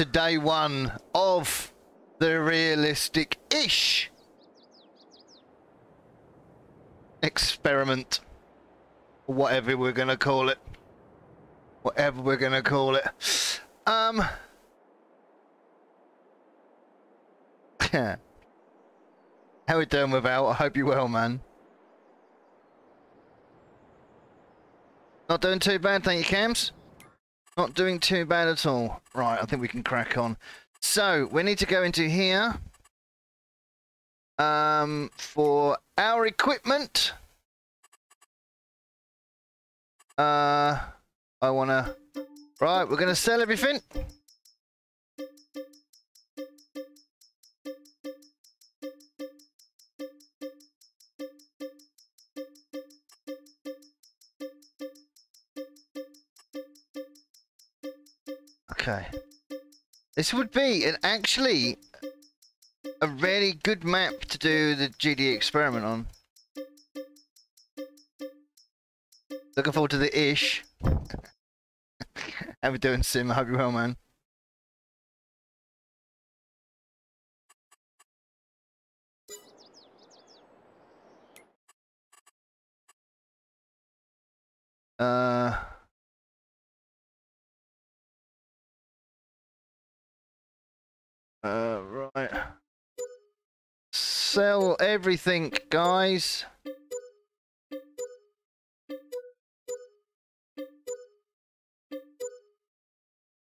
to day one of the realistic-ish experiment. Whatever we're going to call it. Whatever we're going to call it. Um... How we doing without? I hope you're well, man. Not doing too bad, thank you, Cams. Not doing too bad at all. Right, I think we can crack on. So, we need to go into here. Um, for our equipment. Uh, I want to... Right, we're going to sell everything. Okay. This would be an actually a really good map to do the GD experiment on. Looking forward to the ish. How we doing, Sim? I hope you're well, man. Uh... Uh, right. Sell everything, guys.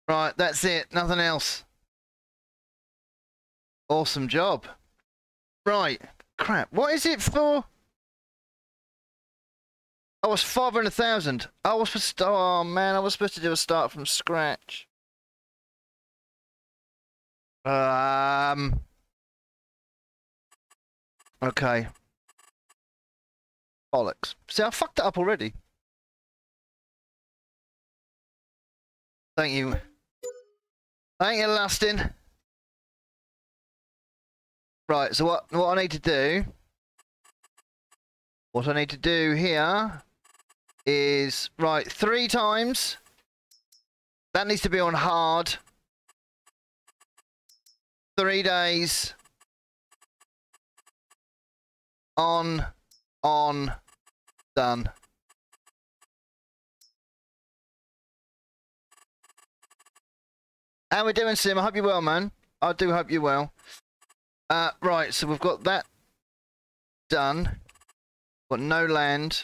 Right, that's it. Nothing else. Awesome job. Right. Crap. What is it for? I was 500,000. I was supposed to, oh man, I was supposed to do a start from scratch. Um. Okay. Bollocks. See, I fucked it up already. Thank you. Thank you, Lastin. Right, so what, what I need to do... What I need to do here is... Right, three times. That needs to be on hard three days on, on, done. How we doing, Sim? I hope you're well, man. I do hope you're well. Uh, right, so we've got that done. Got no land.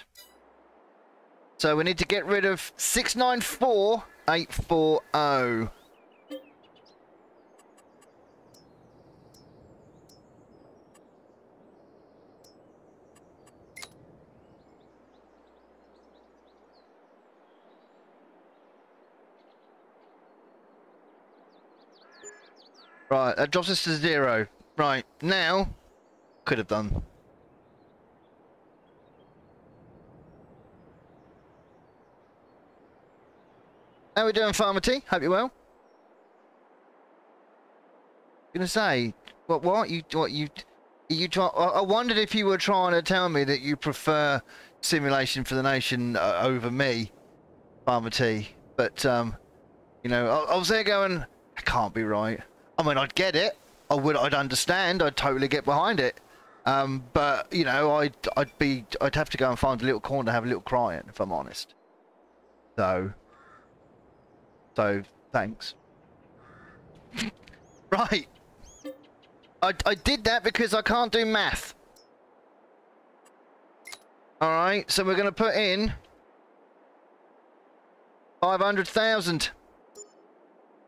So we need to get rid of 694840. Right, that drops us to zero. Right, now, could have done. How we doing, Farmer T? Hope you're well. Gonna say, what? What you? What you? You try? I wondered if you were trying to tell me that you prefer simulation for the nation uh, over me, Farmer T. But um, you know, I, I was there going, I can't be right. I mean, I'd get it. I would. I'd understand. I'd totally get behind it. Um, but you know, I'd I'd be I'd have to go and find a little corner to have a little cry in, if I'm honest. So. So thanks. right. I I did that because I can't do math. All right. So we're gonna put in. Five hundred thousand.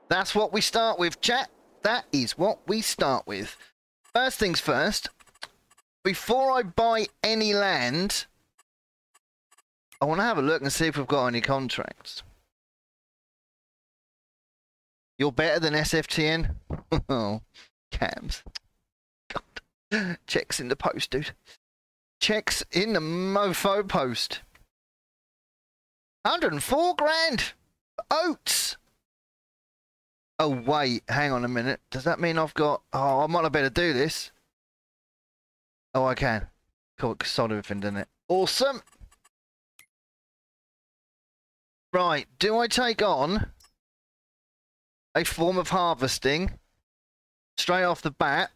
That's what we start with, chat that is what we start with. First things first, before I buy any land, I want to have a look and see if we've got any contracts. You're better than SFTN? oh, cams. God. Checks in the post, dude. Checks in the mofo post. 104 grand. Oats. Oh, wait, hang on a minute. Does that mean I've got... Oh, I might have better do this. Oh, I can. Cool, sold everything, didn't it? Awesome. Right, do I take on... a form of harvesting straight off the bat?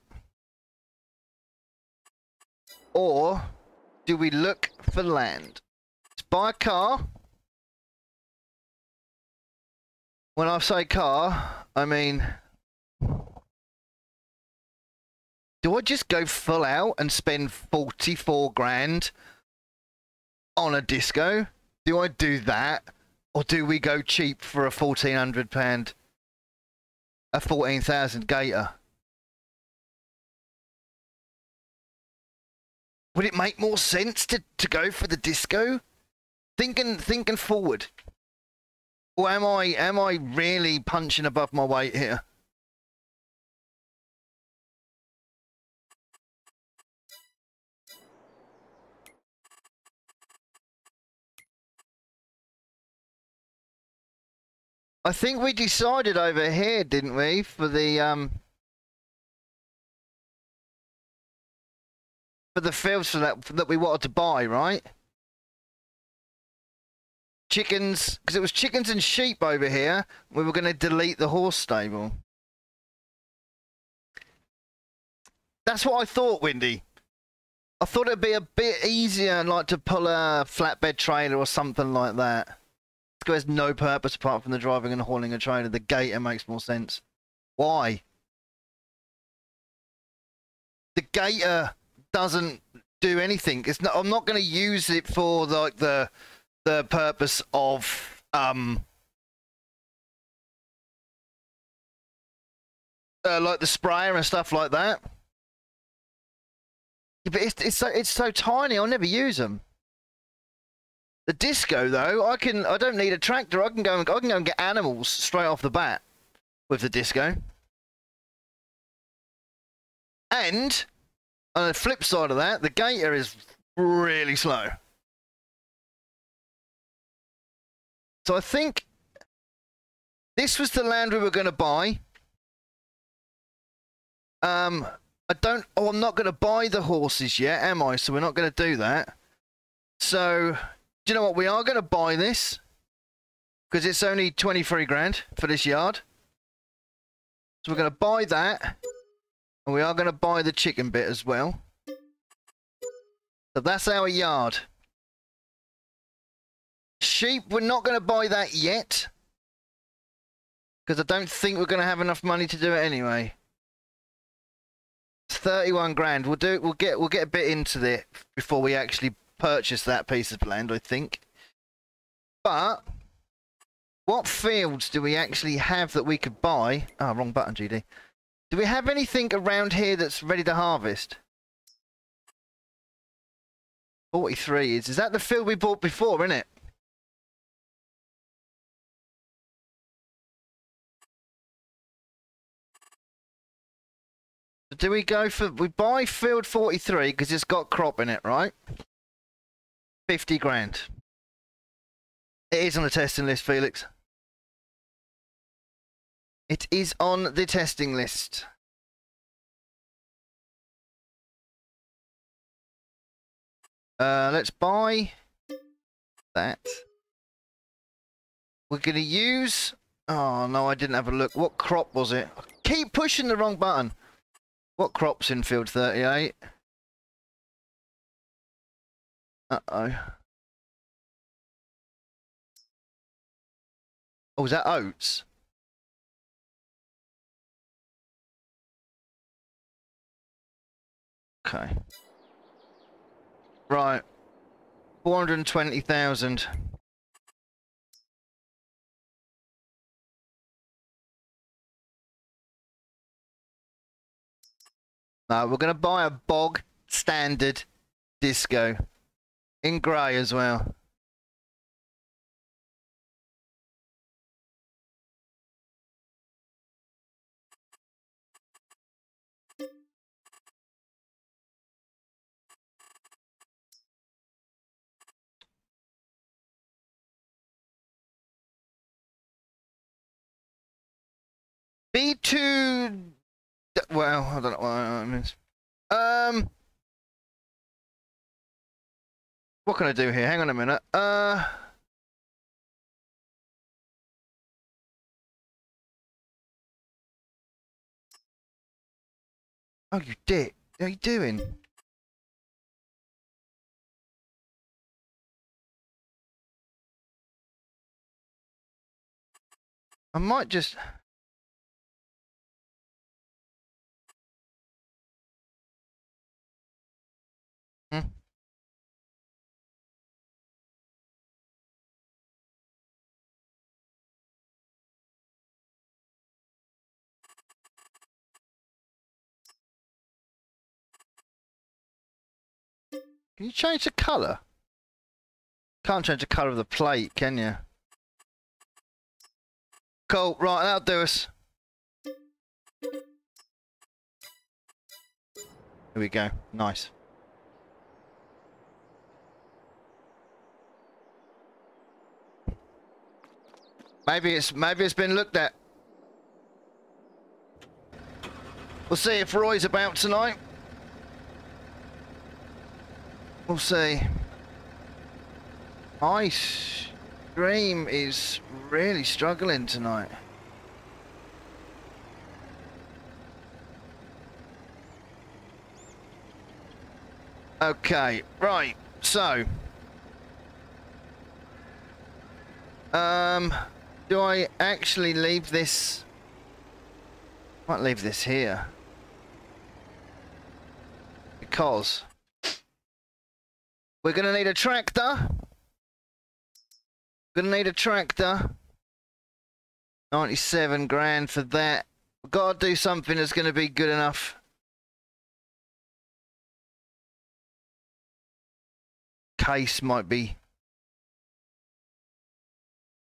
Or do we look for land? Let's buy a car. When I say car, I mean... Do I just go full out and spend 44 grand on a disco? Do I do that? Or do we go cheap for a £1,400, a 14,000 gator? Would it make more sense to, to go for the disco? Thinking thinking forward. Or am I am I really punching above my weight here? I think we decided over here, didn't we, for the um for the fields for that that we wanted to buy, right? Chickens, because it was chickens and sheep over here. We were going to delete the horse stable. That's what I thought, Windy. I thought it'd be a bit easier, like to pull a flatbed trailer or something like that. There's no purpose apart from the driving and hauling a trailer. The gator makes more sense. Why? The gator doesn't do anything. It's not, I'm not going to use it for like the the purpose of um uh, like the sprayer and stuff like that. But it's it's so it's so tiny. I'll never use them. The disco though, I can I don't need a tractor. I can go and I can go and get animals straight off the bat with the disco. And on the flip side of that, the gator is really slow. So I think this was the land we were going to buy. Um, I don't. Oh, I'm not going to buy the horses yet, am I? So we're not going to do that. So, do you know what? We are going to buy this because it's only 23 grand for this yard. So we're going to buy that. And we are going to buy the chicken bit as well. So that's our yard. Sheep, we're not going to buy that yet. Because I don't think we're going to have enough money to do it anyway. It's 31 grand. We'll do we'll get we'll get a bit into it before we actually purchase that piece of land, I think. But what fields do we actually have that we could buy? Oh, wrong button, GD. Do we have anything around here that's ready to harvest? 43 is. Is that the field we bought before, isn't it? Do we go for... We buy field 43 because it's got crop in it, right? 50 grand. It is on the testing list, Felix. It is on the testing list. Uh, let's buy that. We're going to use... Oh, no, I didn't have a look. What crop was it? I keep pushing the wrong button. What crop's in field 38? Uh-oh. Oh, is that oats? Okay. Right. 420,000. No, we're going to buy a bog standard disco. In grey as well. B2 well, I don't know what I means. Um, what can I do here? Hang on a minute. Uh. Oh, you dick. What are you doing? I might just... Can you change the colour? Can't change the colour of the plate, can you? Cool, right, that'll do us. Here we go. Nice. Maybe it's maybe it's been looked at. We'll see if Roy's about tonight. We'll see. Ice Dream is really struggling tonight. Okay, right, so. Um, do I actually leave this? Might leave this here. Because we're gonna need a tractor. Gonna need a tractor. 97 grand for that. We've got to do something that's gonna be good enough. Case might be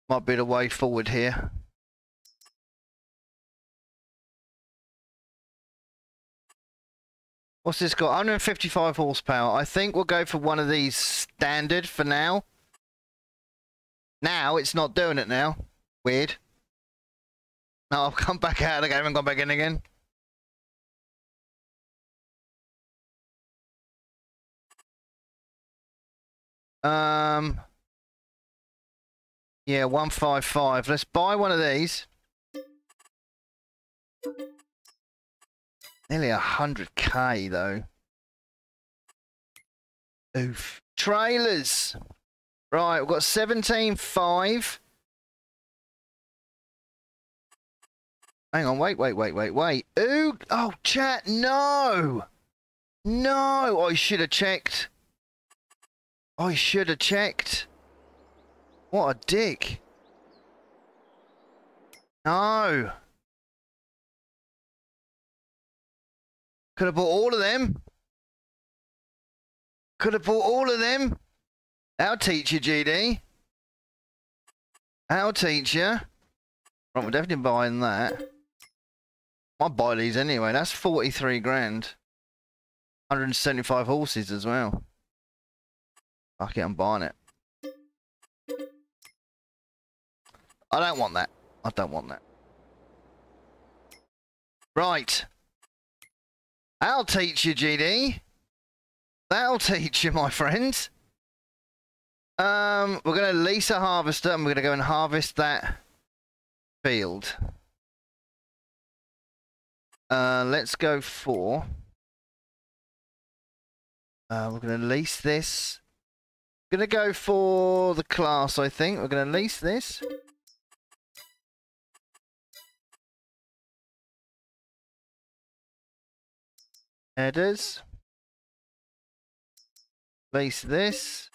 might be the way forward here. What's this got? 155 horsepower. I think we'll go for one of these standard for now. Now, it's not doing it now. Weird. No, I've come back out of the game and gone back in again. Um... Yeah, 155. Let's buy one of these. Nearly 100k though. Oof. Trailers. Right, we've got 17.5. Hang on, wait, wait, wait, wait, wait. Ooh, oh, chat, no. No, I should have checked. I should have checked. What a dick. No. Could have bought all of them. Could have bought all of them. I'll teach you, GD. I'll teach you. Right, we're definitely buying that. I'll buy these anyway. That's 43 grand. 175 horses as well. Fuck it, I'm buying it. I don't want that. I don't want that. Right. I'll teach you, GD. That'll teach you, my friends. Um, we're going to lease a harvester and we're going to go and harvest that field. Uh, let's go for... Uh, we're going to lease this. Going to go for the CLAAS, I think. We're going to lease this. Headers. Lease this.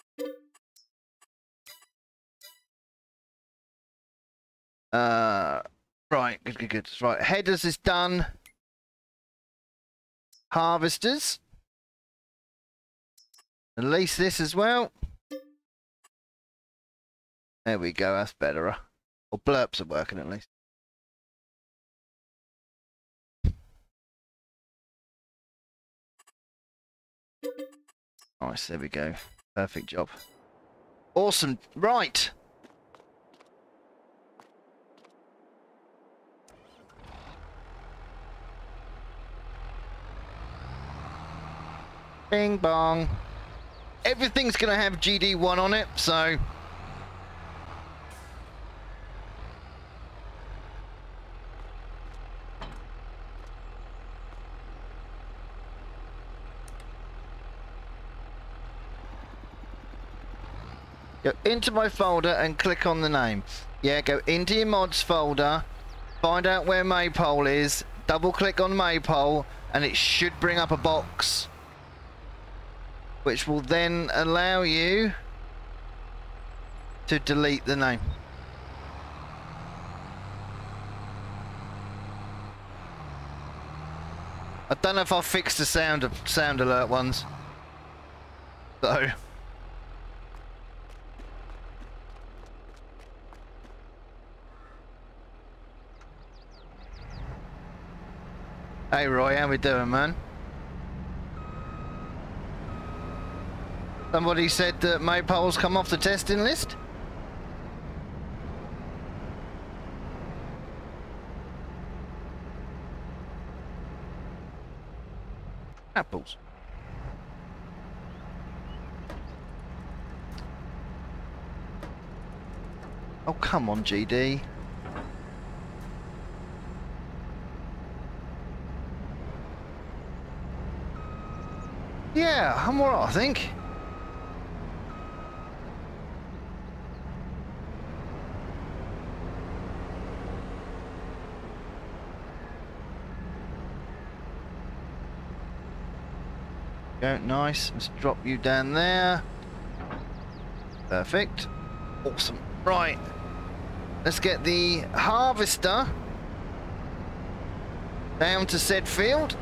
Uh, right, good, good, good. Right, headers is done. Harvesters. Release this as well. There we go, that's better. Or blurps are working at least. Nice, there we go. Perfect job. Awesome. Right. Bing bong. Everything's going to have GD1 on it, so... Go into my folder and click on the name. Yeah, go into your mods folder, find out where Maypole is, double click on Maypole, and it should bring up a box which will then allow you to delete the name. I don't know if I'll fix the sound of sound alert ones. So Hey Roy, how we doing man? Somebody said that maypoles come off the testing list? Apples. Oh, come on, GD. Yeah, I'm alright, I think. Go, nice. Let's drop you down there. Perfect. Awesome. Right. Let's get the harvester down to said field.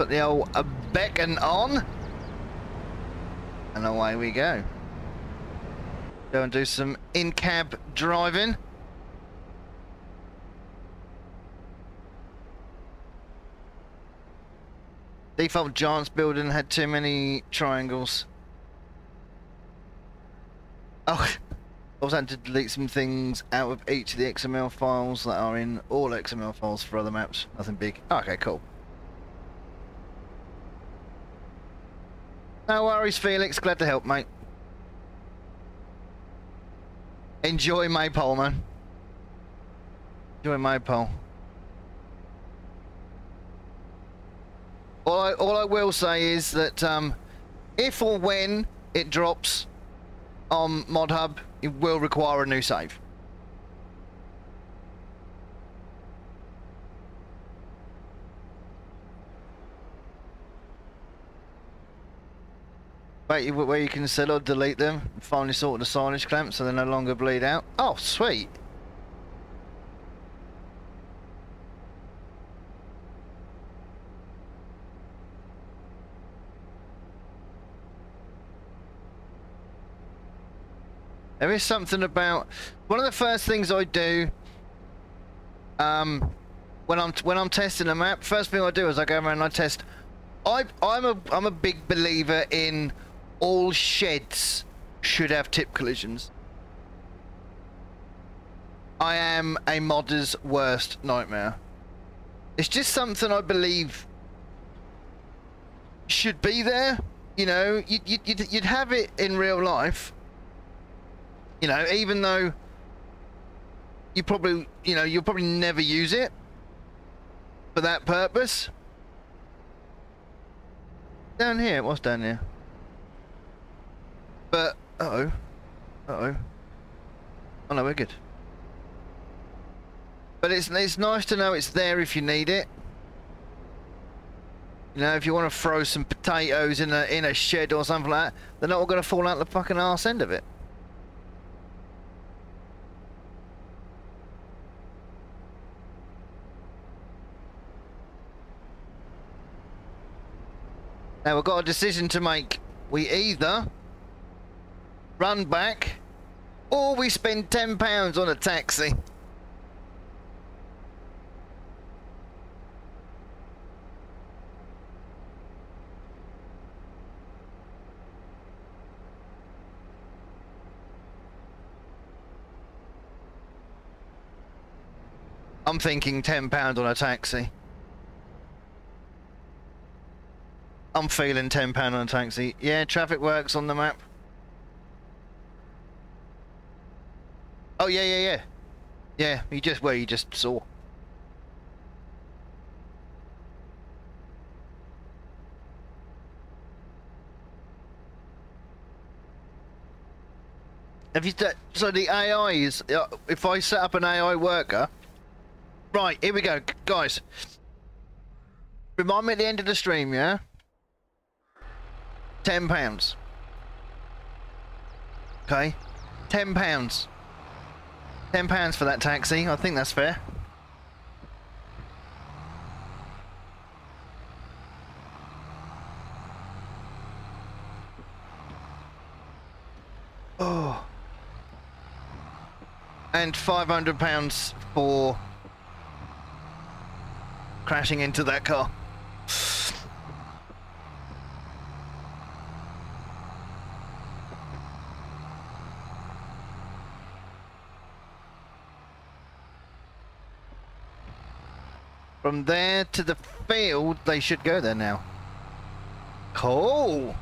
Put the old uh, beacon on. And away we go. Go and do some in-cab driving. Default Giants building had too many triangles. Oh, I was having to delete some things out of each of the XML files that are in all XML files for other maps. Nothing big. Okay, cool. No worries, Felix. Glad to help, mate. Enjoy Maypole, man. Enjoy Maypole. All I, all I will say is that um, if or when it drops on ModHub, it will require a new save. Wait, where you can sell or delete them. Finally sorted the signage clamp so they no longer bleed out. Oh, sweet. There is something about one of the first things I do um, when I'm when I'm testing a map. First thing I do is I go around and I test. I I'm a I'm a big believer in all sheds should have tip collisions. I am a modder's worst nightmare. It's just something I believe should be there. You know, you'd, you'd, you'd have it in real life. You know, even though you probably, you know, you'll probably never use it for that purpose. Down here, what's down here? But, uh-oh. Uh-oh. Oh no, we're good. But it's, it's nice to know it's there if you need it. You know, if you want to throw some potatoes in a in a shed or something like that, they're not all going to fall out the fucking arse end of it. Now we've got a decision to make. We either run back, or we spend £10 on a taxi. I'm thinking £10 on a taxi. I'm feeling £10 on a taxi. Yeah, traffic works on the map. yeah, yeah, yeah. Yeah, you just, well, you just saw. If you so the AI is, uh, if I set up an AI worker, right, here we go, guys. Remind me at the end of the stream, yeah? £10. Okay? £10. Ten pounds for that taxi. I think that's fair. Oh. And five hundred pounds for crashing into that car. From there to the field, they should go there now. Cool.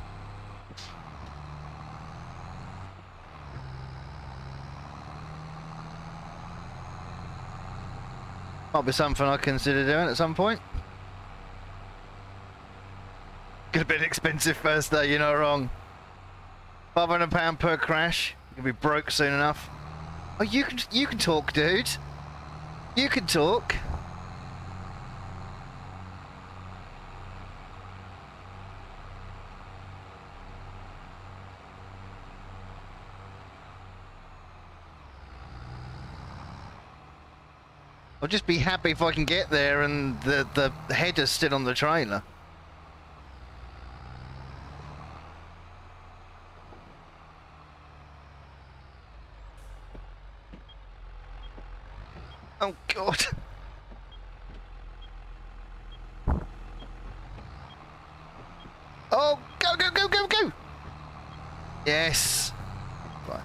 Might be something I consider doing at some point. Could be expensive first though, you're not wrong. £500 per crash. You'll be broke soon enough. Oh, you can you can talk, dude. You can talk. I'll just be happy if I can get there and the, the header's still on the trailer. Oh god. Oh, go, go, go, go, go! Yes. Fine.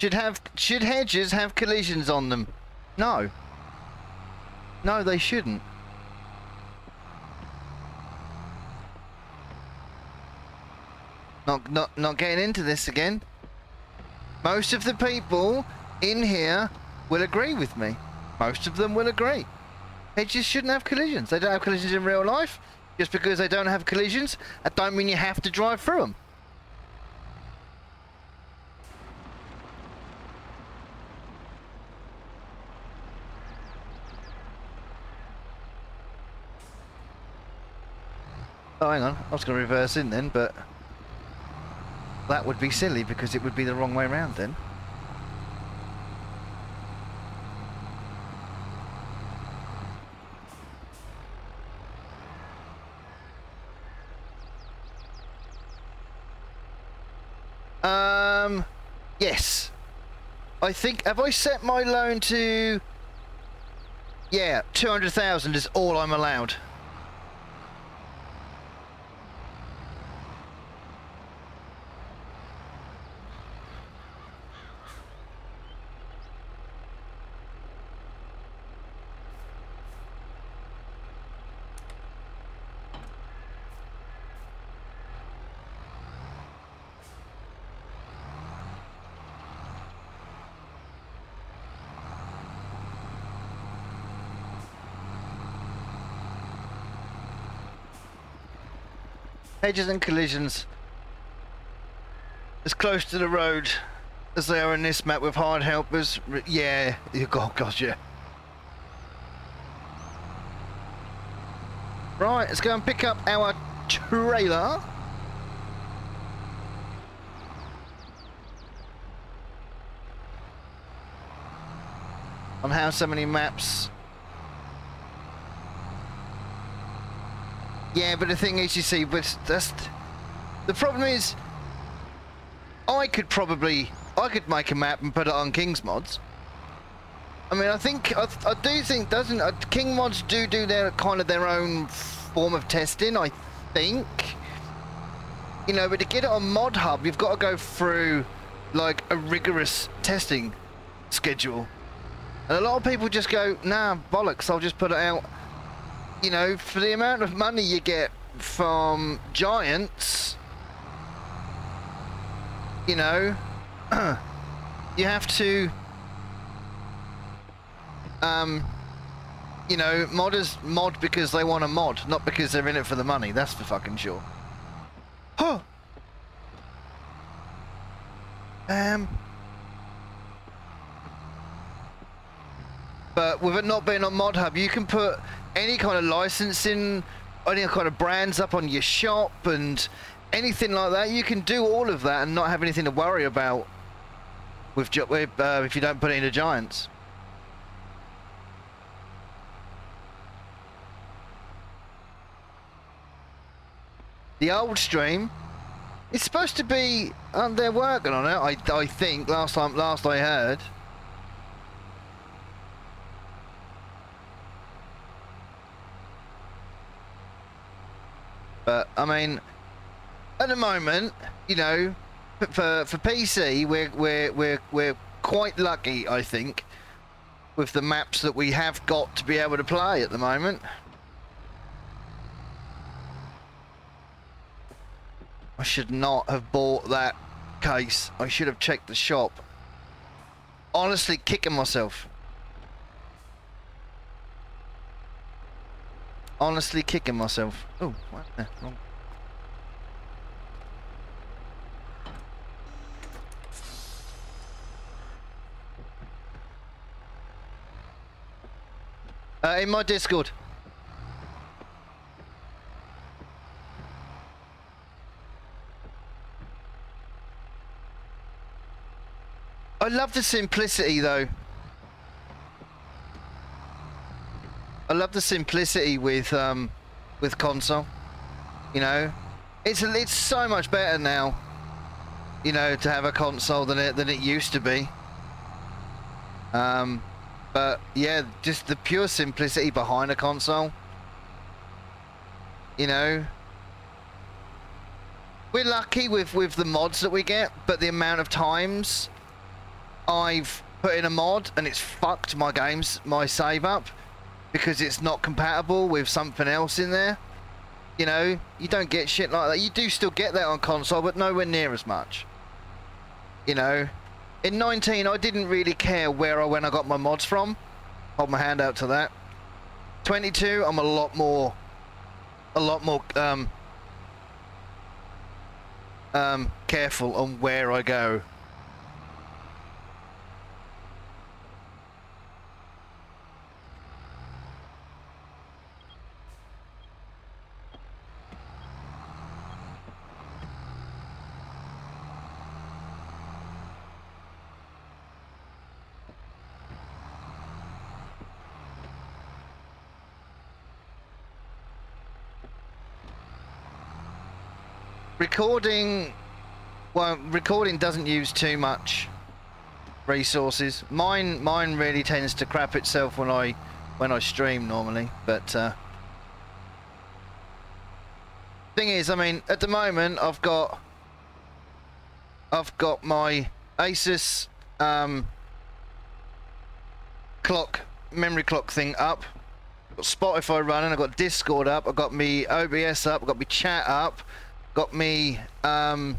Should have should hedges have collisions on them? No. No, they shouldn't. Not not not getting into this again. Most of the people in here will agree with me. Most of them will agree. Hedges shouldn't have collisions. They don't have collisions in real life. Just because they don't have collisions, that don't mean you have to drive through them. Oh, hang on. I was going to reverse in then, but that would be silly because it would be the wrong way around then. Um, yes. I think, have I set my loan to, yeah, 200,000 is all I'm allowed. Hedges and collisions. As close to the road as they are in this map with hard helpers. Yeah, you got, gosh, yeah. Right, let's go and pick up our trailer. On how so many maps Yeah, but the thing is, you see, but that's the problem is, I could probably, I could make a map and put it on King's mods. I mean, I think, I, I do think, doesn't uh, King mods do do their kind of their own form of testing? I think, you know, but to get it on Mod Hub, you've got to go through like a rigorous testing schedule, and a lot of people just go, nah, bollocks, I'll just put it out you know, for the amount of money you get from giants, you know, you have to, um, you know, modders mod because they want a mod, not because they're in it for the money. That's for fucking sure. Huh. Um, but with it not being on Mod Hub, you can put any kind of licensing, any kind of brands up on your shop and anything like that. You can do all of that and not have anything to worry about with, uh, if you don't put it into Giants. The old stream it's supposed to be, um, they're working on it, I, I think, last time, last I heard. But, I mean, at the moment, you know, for, for PC, we're, we're, we're, we're quite lucky, I think, with the maps that we have got to be able to play at the moment. I should not have bought that case. I should have checked the shop. Honestly, kicking myself. Honestly, kicking myself. Oh, what? wrong. Uh, in my Discord. I love the simplicity though. I love the simplicity with um, with console. You know, it's it's so much better now. You know, to have a console than it than it used to be. Um, but yeah, just the pure simplicity behind a console. You know, we're lucky with with the mods that we get, but the amount of times I've put in a mod and it's fucked my games, my save up, because it's not compatible with something else in there. You know, you don't get shit like that. You do still get that on console, but nowhere near as much. You know, in 19, I didn't really care where I when I got my mods from. Hold my hand out to that. 22, I'm a lot more, a lot more um, um, careful on where I go recording well recording doesn't use too much resources. Mine mine really tends to crap itself when I when I stream normally but uh, thing is I mean at the moment I've got I've got my Asus um, clock memory clock thing up. I've got Spotify running I've got Discord up I've got me OBS up I've got me chat up got me um,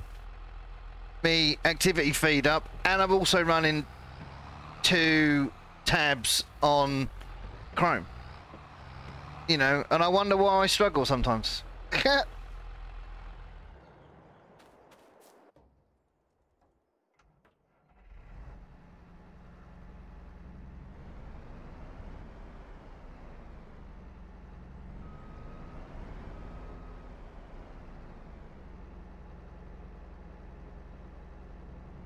me activity feed up, and I'm also running two tabs on Chrome. You know, and I wonder why I struggle sometimes.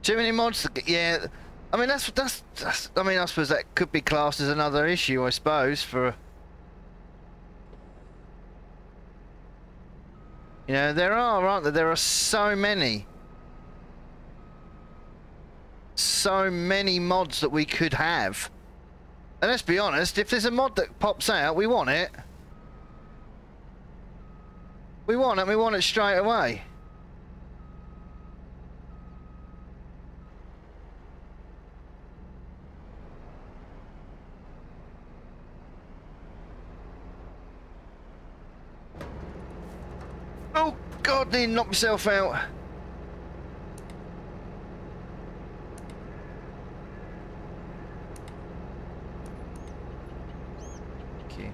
Too many mods? Yeah. I mean, that's, that's, that's, I mean, I suppose that could be classed as another issue, I suppose, for... You know, there are, aren't there? There are so many. So many mods that we could have. And let's be honest, if there's a mod that pops out, we want it. We want it, we want it straight away. Oh, God, I knocked myself out. Okay.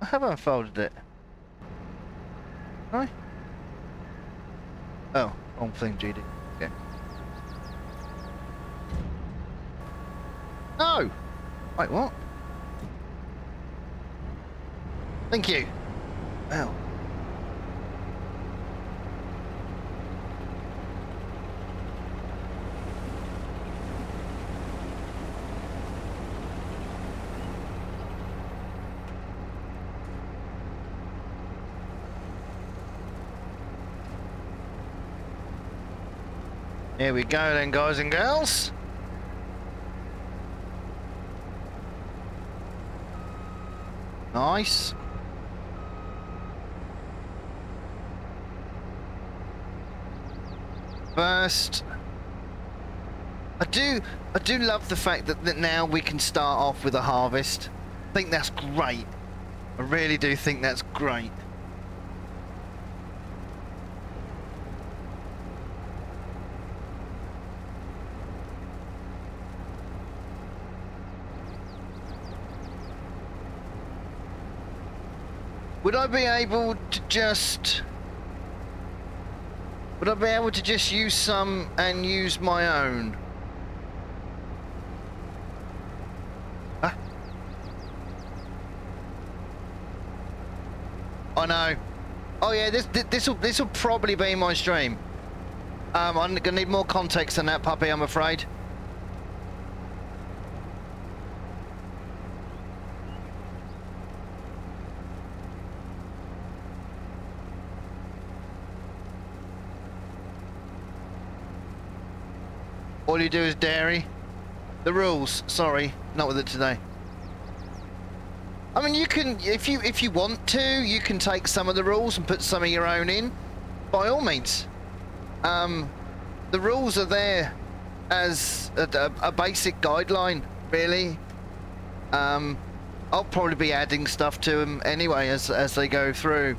I have unfolded it. Right? Oh, wrong thing, GD. Okay. No! Wait, what? Thank you. Wow. Here we go then, guys and girls. Nice. First, I do, I do love the fact that, that now we can start off with a harvest. I think that's great. I really do think that's great. Would I be able to just... Would I be able to just use some and use my own? Huh? I know. Oh yeah, this this will this will probably be my stream. Um, I'm gonna need more context than that puppy, I'm afraid. Do is dairy. The rules, sorry, not with it today. I mean, you can, if you if you want to, you can take some of the rules and put some of your own in, by all means. Um, the rules are there as a, a, a basic guideline, really. Um, I'll probably be adding stuff to them anyway as as they go through.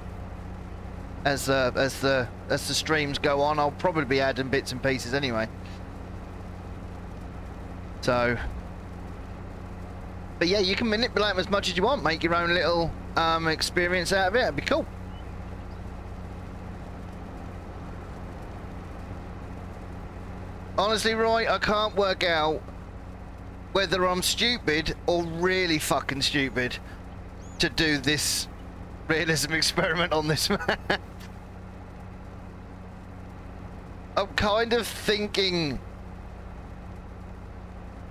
As uh, as the as the streams go on, I'll probably be adding bits and pieces anyway. So, but yeah, you can manipulate them as much as you want. Make your own little um, experience out of it. It'd be cool. Honestly, Roy, I can't work out whether I'm stupid or really fucking stupid to do this realism experiment on this map. I'm kind of thinking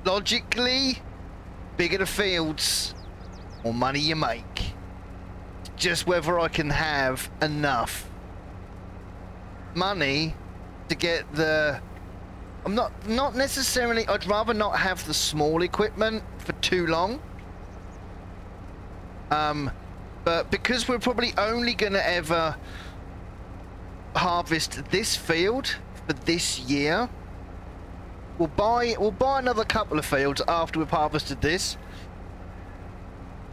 logically, bigger the fields, more money you make. Just whether I can have enough money to get the... I'm not, not necessarily, I'd rather not have the small equipment for too long. Um, but because we're probably only going to ever harvest this field for this year, We'll buy we'll buy another couple of fields after we've harvested this.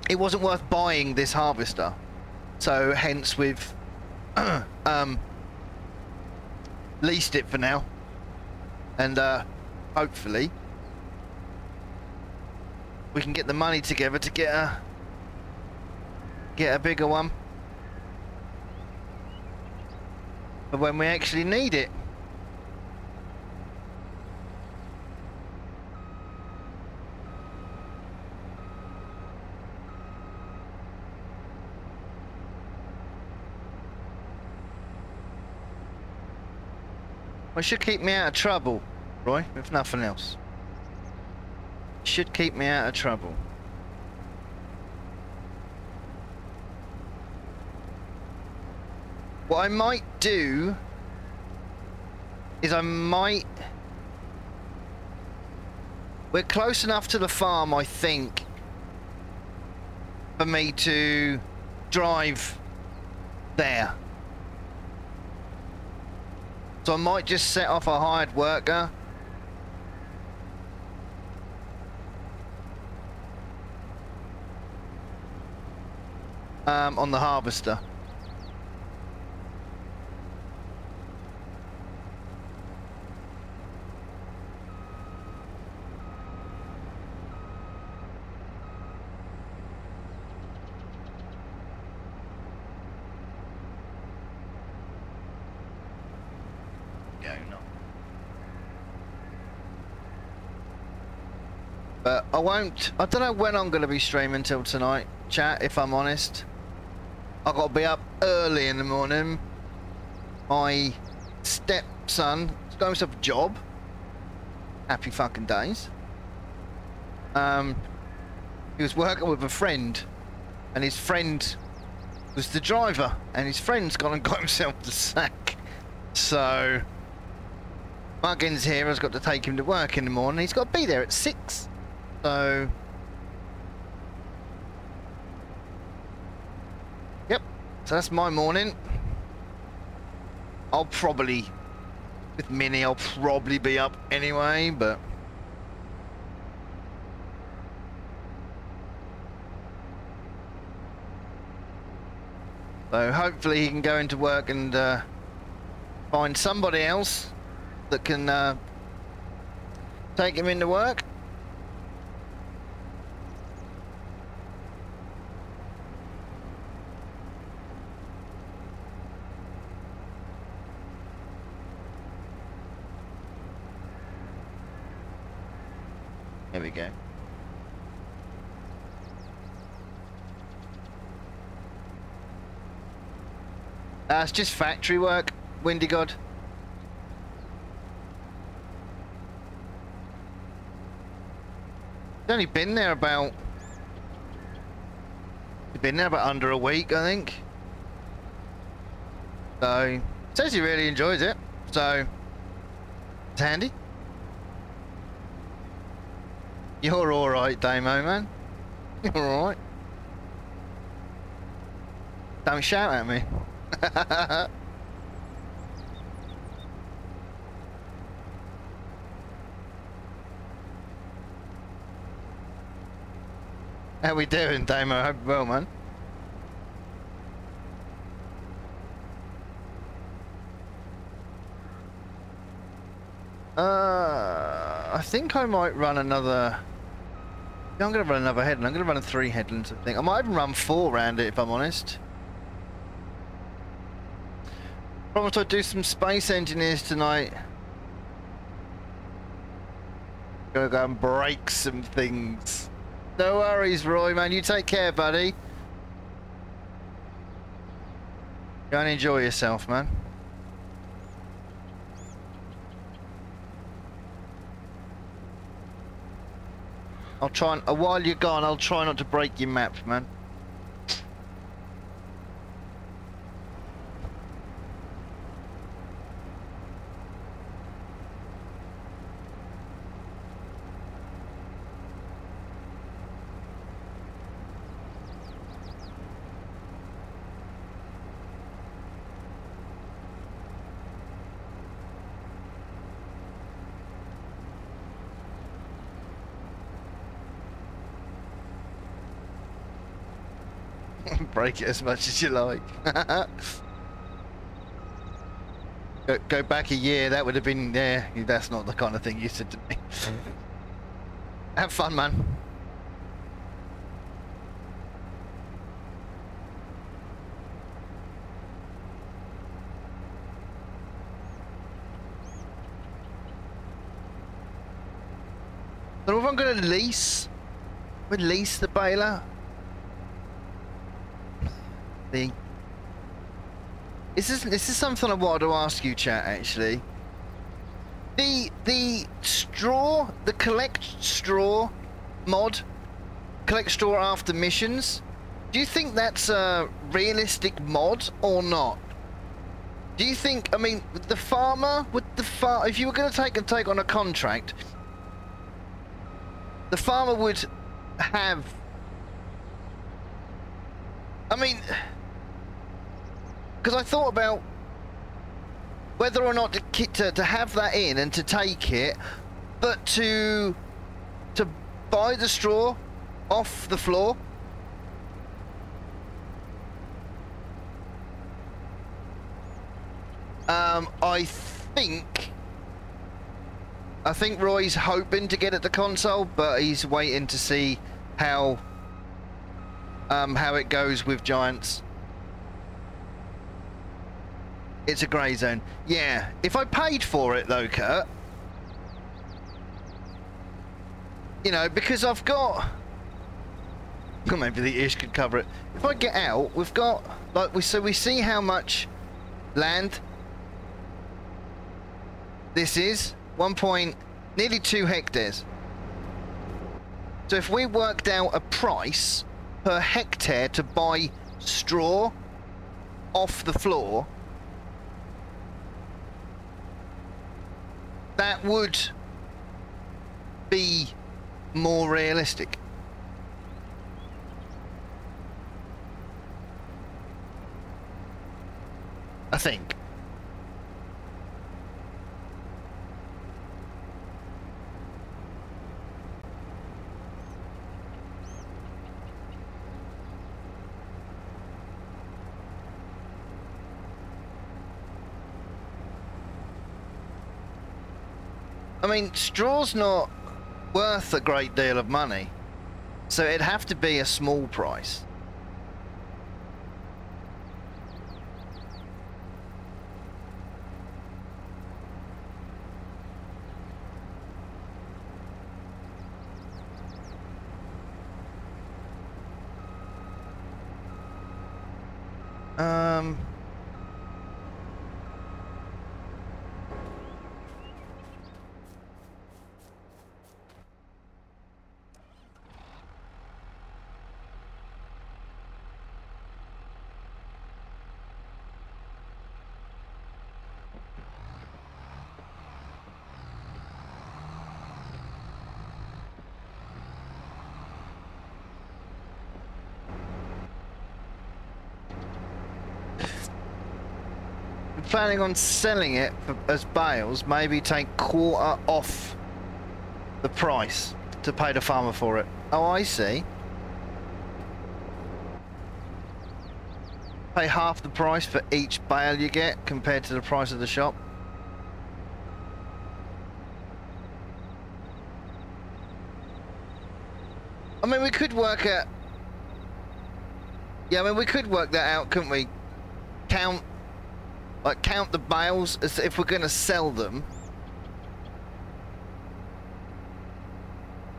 It wasn't worth buying this harvester. So hence we've um, leased it for now. And uh, hopefully we can get the money together to get a get a bigger one. But when we actually need it. Well, should keep me out of trouble, Roy, if nothing else. Should keep me out of trouble. What I might do is I might... We're close enough to the farm, I think, for me to drive there. So I might just set off a hired worker. Um, on the harvester. But I won't. I don't know when I'm going to be streaming till tonight, chat. If I'm honest, I got to be up early in the morning. My stepson has got himself a job. Happy fucking days. Um, he was working with a friend, and his friend was the driver, and his friend's gone and got himself the sack. So, Muggins here has got to take him to work in the morning. He's got to be there at six. So, yep. So that's my morning. I'll probably, with Minnie, I'll probably be up anyway, but. So hopefully he can go into work and uh, find somebody else that can uh, take him into work. There we go. It's just factory work, Windy God. He's only been there about... He's been there about under a week, I think. So, says he really enjoys it. So, it's handy. You're alright, Damo, man. You're alright. Don't shout at me. How we doing, Damo? Hope well, man. Uh, I think I might run another. I'm gonna run another headland. I'm gonna run a three headlands. I think I might even run four around it if I'm honest. I promise I'll do some space engineers tonight. Gonna go and break some things. No worries, Roy, man. You take care, buddy. Go and enjoy yourself, man. I'll try and, uh, while you're gone, I'll try not to break your map, man. Break it as much as you like. go, go back a year, that would have been, yeah, that's not the kind of thing you said to me. Have fun, man. So if I'm going to lease, lease the baler, the this is this is something I wanted to ask you, chat. Actually, the the straw, the collect straw mod, collect straw after missions. Do you think that's a realistic mod or not? Do you think? I mean, the farmer would the far if you were going to take and take on a contract, the farmer would have. I mean because I thought about whether or not to, to, to have that in and to take it, but to to buy the straw off the floor. Um, I think I think Roy's hoping to get at the console, but he's waiting to see how um, how it goes with Giants. It's a grey zone. Yeah. If I paid for it though, Kurt. you know, because I've got. Maybe the ish could cover it. If I get out, we've got like we so we see how much land this is one point nearly two hectares. So if we worked out a price per hectare to buy straw off the floor, that would be more realistic. I think. Mean, straw's not worth a great deal of money, so it'd have to be a small price. Um... planning on selling it as bales, maybe take quarter off the price to pay the farmer for it. Oh, I see. Pay half the price for each bale you get compared to the price of the shop. I mean, we could work at... Yeah, I mean, we could work that out, couldn't we? Count like, count the bales as if we're going to sell them.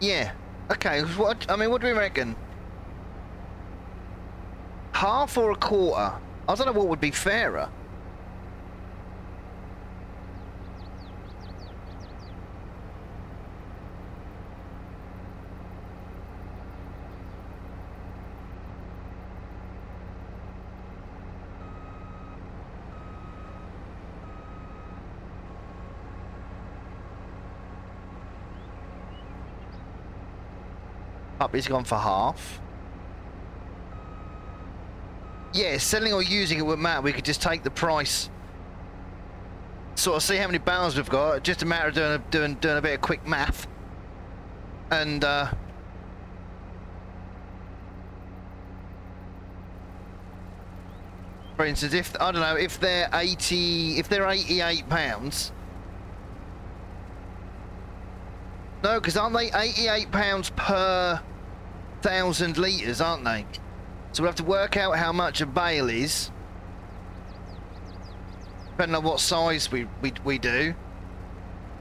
Yeah. Okay, what, I mean, what do we reckon? Half or a quarter? I don't know what would be fairer. Puppy's gone for half. Yeah, selling or using it wouldn't matter. We could just take the price. Sort of see how many bales we've got. Just a matter of doing a, doing, doing a bit of quick math. And, uh... For instance, if, I don't know, if they're 80, if they're 88 pounds, No, because aren't they £88 per thousand litres, aren't they? So we'll have to work out how much a bale is. Depending on what size we, we, we do.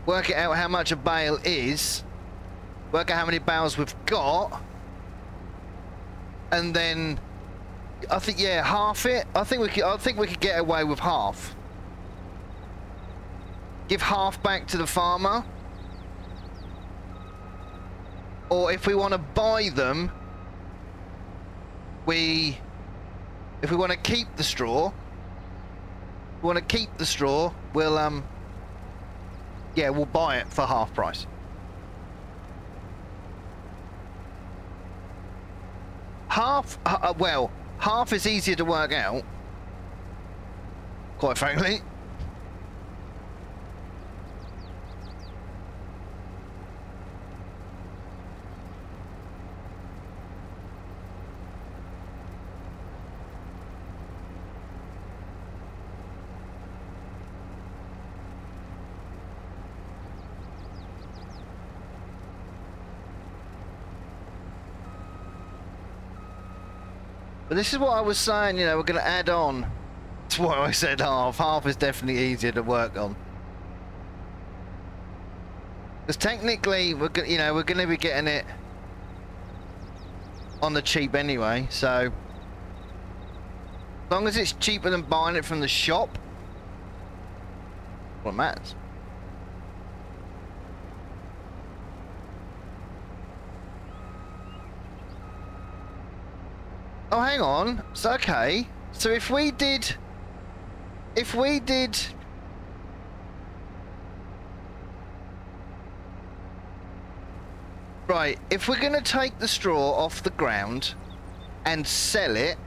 Work it out how much a bale is. Work out how many bales we've got. And then I think yeah, half it. I think we could I think we could get away with half. Give half back to the farmer or if we want to buy them, we, if we want to keep the straw, we want to keep the straw, we'll, um, yeah, we'll buy it for half price. Half, uh, well, half is easier to work out, quite frankly. But this is what I was saying, you know, we're going to add on to what I said half. Half is definitely easier to work on. Because technically, we're you know we're going to be getting it on the cheap anyway. So as long as it's cheaper than buying it from the shop, what matters. Oh, hang on. So okay. So if we did, if we did Right, if we're going to take the straw off the ground and sell it,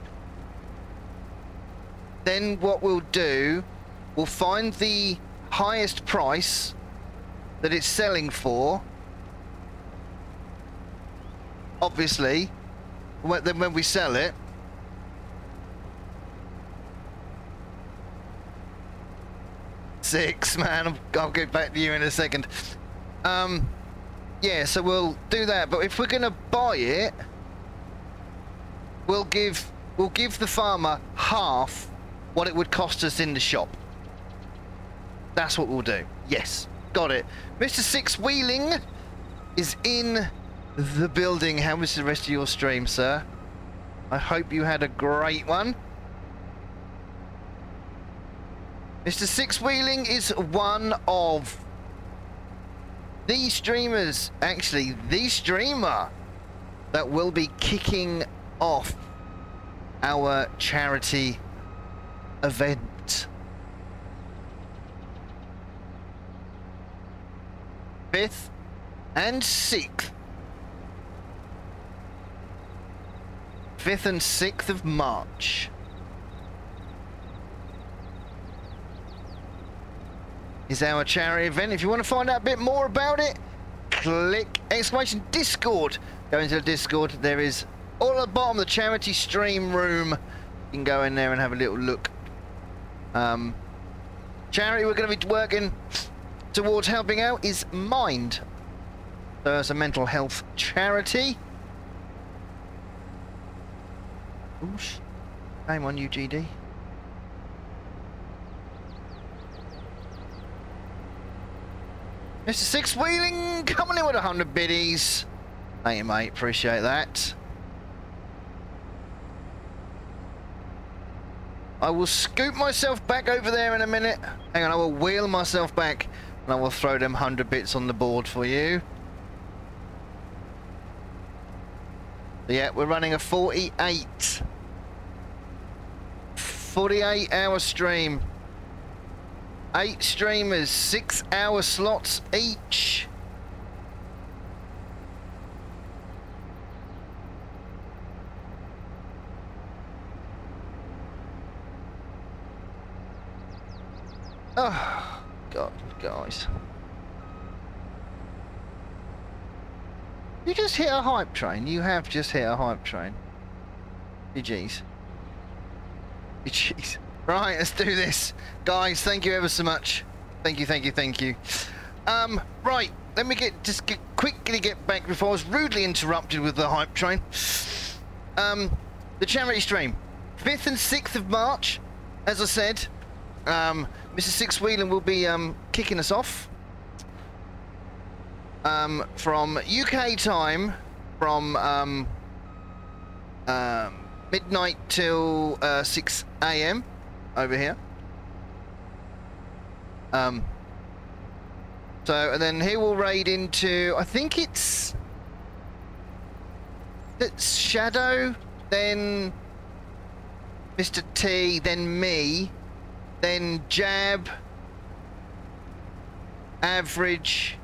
then what we'll do, we'll find the highest price that it's selling for. Obviously, when, then when we sell it, six, man. I'll, get back to you in a second. Um, yeah, so we'll do that. But if we're going to buy it, we'll give we'll give the farmer half what it would cost us in the shop. That's what we'll do. Yes, got it. Mr. Six Wheeling is in the building. How was the rest of your stream, sir? I hope you had a great one. Mr. Six Wheeling is one of the streamers, actually, the streamer that will be kicking off our charity event. Fifth and sixth. Fifth and sixth of March. is our charity event. If you want to find out a bit more about it, click exclamation Discord. Go into the Discord. There is all at the bottom the charity stream room. You can go in there and have a little look. Um, charity we're going to be working towards helping out is Mind. So it's a mental health charity. Oosh. Name on UGD. Mr. Six Wheeling coming in with 100 biddies. Thank you, mate. Appreciate that. I will scoop myself back over there in a minute. Hang on, I will wheel myself back and I will throw them 100 bits on the board for you. Yeah, we're running a 48. 48 hour stream. Eight streamers, six hour slots each. Oh, God, guys. You just hit a hype train. You have just hit a hype train. GG's. GG's. Right, let's do this. Guys, thank you ever so much. Thank you, thank you, thank you. Um, right, let me get just get, quickly get back before I was rudely interrupted with the hype train. Um, the charity stream, 5th and 6th of March, as I said. Um, Mr. Six Wheelan will be um, kicking us off um, from UK time from um, um, midnight till uh, 6 a.m over here. Um, so, and then he will raid into, I think it's, it's Shadow, then Mr. T, then me, then Jab, Average,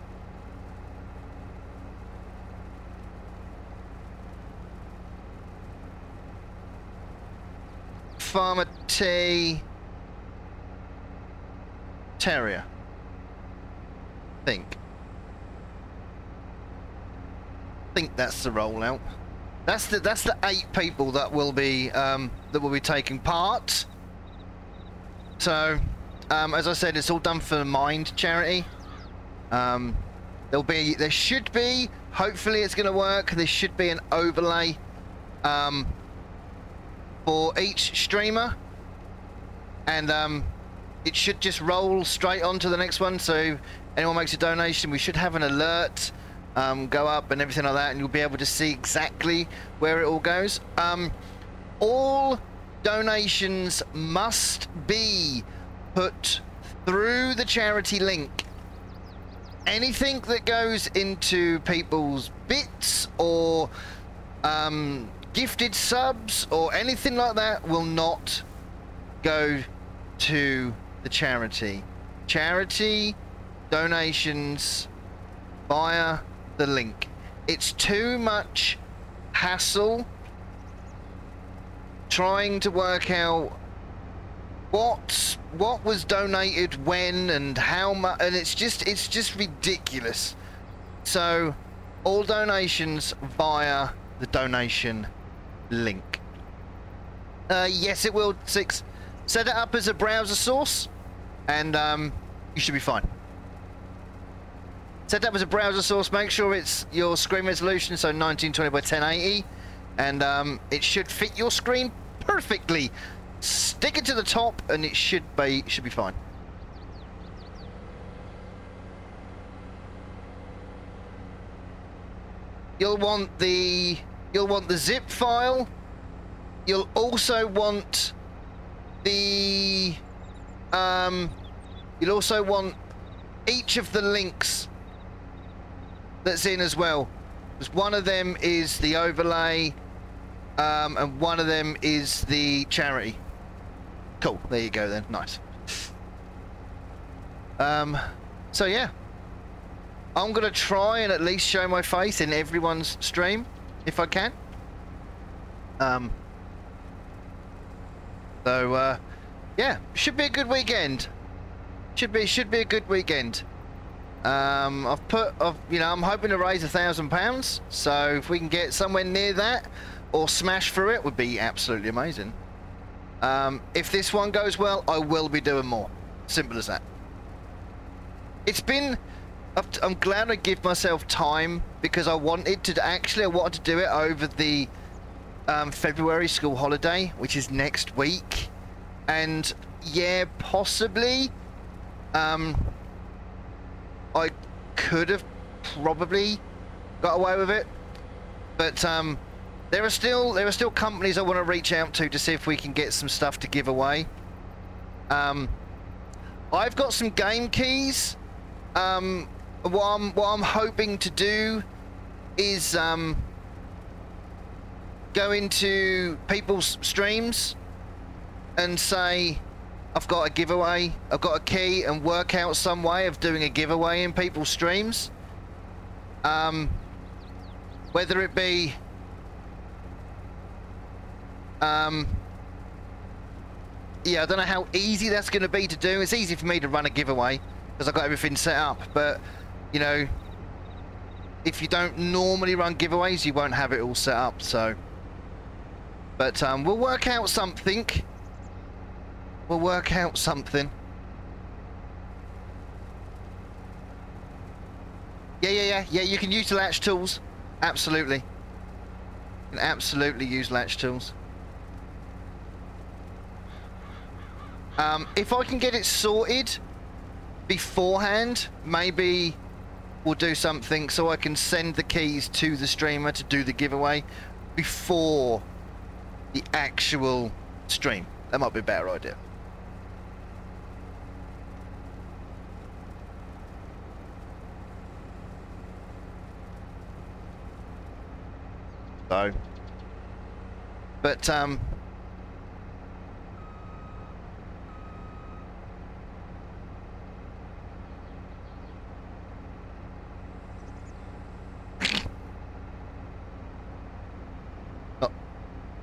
Farmer T. Terrier. Think. Think that's the rollout. That's the that's the eight people that will be um, that will be taking part. So, um, as I said, it's all done for the Mind charity. Um, there'll be there should be hopefully it's going to work. There should be an overlay um, for each streamer and um, it should just roll straight on to the next one so anyone makes a donation, we should have an alert um, go up and everything like that, and you'll be able to see exactly where it all goes. Um, all donations must be put through the charity link. Anything that goes into people's bits or um, gifted subs or anything like that will not go to the charity. Charity donations via the link. It's too much hassle trying to work out what what was donated when and how much and it's just it's just ridiculous so all donations via the donation link. Uh, yes it will. Six. Set it up as a browser source and um, you should be fine. Set up as a browser source, make sure it's your screen resolution, so 1920 by 1080, and um, it should fit your screen perfectly. Stick it to the top, and it should be should be fine. You'll want the you'll want the zip file. You'll also want the um, you'll also want each of the links that's in as well. Because one of them is the overlay, um, and one of them is the charity. Cool. There you go then. Nice. Um, so yeah, I'm gonna try and at least show my face in everyone's stream if I can. Um. So uh, yeah, should be a good weekend. Should be should be a good weekend. Um, I've put, I've, you know, I'm hoping to raise a thousand pounds. So if we can get somewhere near that or smash through it would be absolutely amazing. Um, if this one goes well, I will be doing more. Simple as that. It's been, I'm glad I give myself time because I wanted to, actually I wanted to do it over the um, February school holiday, which is next week. And yeah, possibly, um, I could have probably got away with it, but um, there are still there are still companies I want to reach out to to see if we can get some stuff to give away. Um, I've got some game keys. Um, what I'm what I'm hoping to do is um, go into people's streams and say I've got a giveaway, I've got a key and work out some way of doing a giveaway in people's streams. Um, whether it be um, yeah, I don't know how easy that's going to be to do. It's easy for me to run a giveaway because I've got everything set up. But, you know, if you don't normally run giveaways, you won't have it all set up. So, but um, we'll work out something. We'll work out something. Yeah, yeah, yeah, yeah, you can use the latch tools. Absolutely. You can absolutely use latch tools. Um, if I can get it sorted beforehand, maybe we'll do something so I can send the keys to the streamer to do the giveaway before the actual stream. That might be a better idea. So, but um,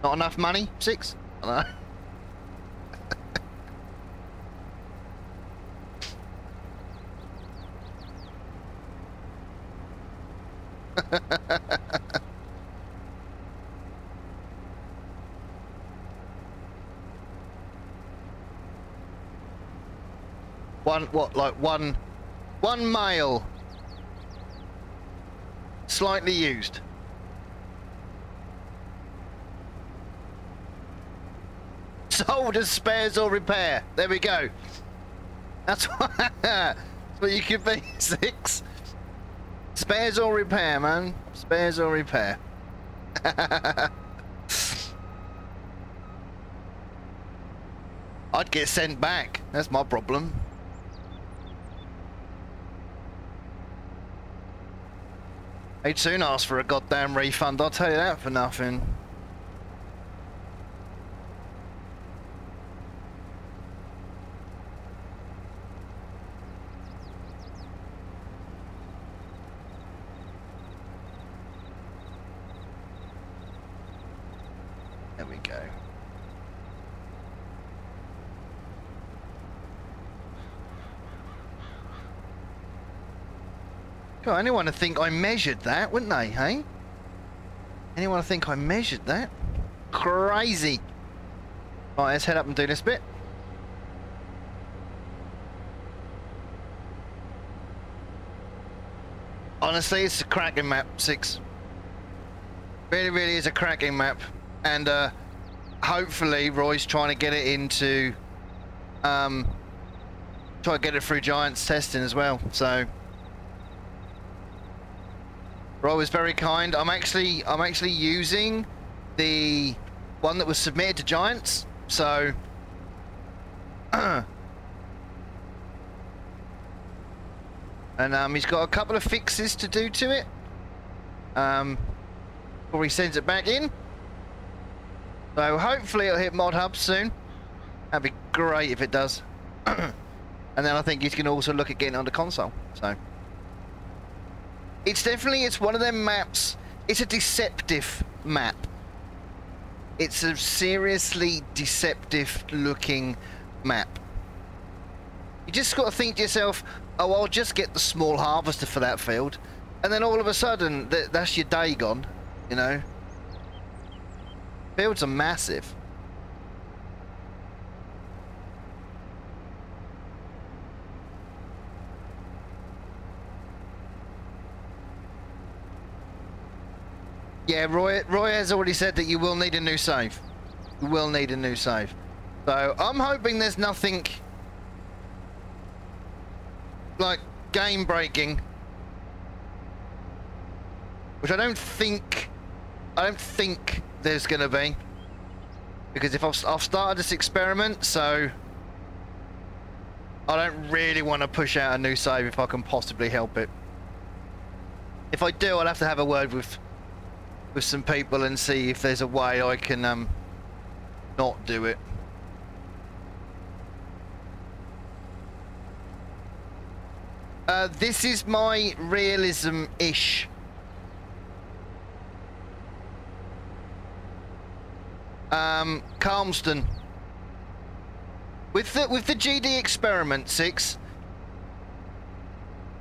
not enough money. Six. I know. One, what, like one, one mile. Slightly used. As spares or repair. There we go. That's what, what you could be. Six. Spares or repair, man. Spares or repair. I'd get sent back. That's my problem. They'd soon ask for a goddamn refund, I'll tell you that for nothing. There we go. God, anyone to think I measured that, wouldn't they, hey? Anyone to think I measured that? Crazy. Right, let's head up and do this bit. Honestly, it's a cracking map, six. Really, really is a cracking map. And uh, hopefully Roy's trying to get it into... Um, try to get it through Giants testing as well, so... Roy was very kind. I'm actually I'm actually using the one that was submitted to Giants. So and um, he's got a couple of fixes to do to it um, before he sends it back in. So hopefully it'll hit Mod Hub soon. That'd be great if it does. and then I think he's going to also look at getting it on the console. So. It's definitely, it's one of them maps. It's a deceptive map. It's a seriously deceptive looking map. You just got to think to yourself, oh, I'll just get the small harvester for that field. And then all of a sudden, th that's your day gone, you know. Fields are massive. Yeah, Roy, Roy has already said that you will need a new save. You will need a new save. So I'm hoping there's nothing like game breaking, which I don't think, I don't think there's going to be. Because if I've, I've started this experiment, so I don't really want to push out a new save if I can possibly help it. If I do, I'll have to have a word with with some people and see if there's a way I can um, not do it. Uh, this is my realism-ish. Um, Calmsden. With the with the GD experiment six,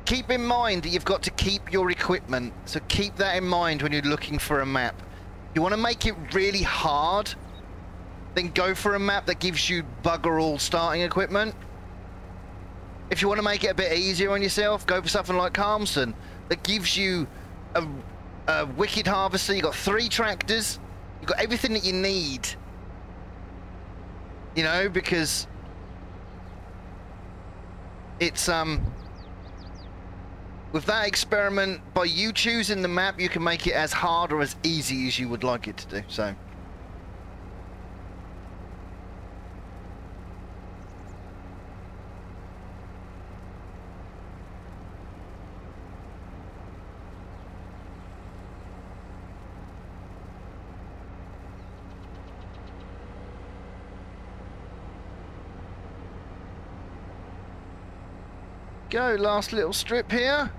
keep in mind that you've got to keep your equipment. So keep that in mind when you're looking for a map. You want to make it really hard, then go for a map that gives you bugger all starting equipment. If you want to make it a bit easier on yourself, go for something like Calmsden that gives you a, a wicked harvester. You've got three tractors. You've got everything that you need. You know, because it's um with that experiment, by you choosing the map, you can make it as hard or as easy as you would like it to do. So. Go, last little strip here.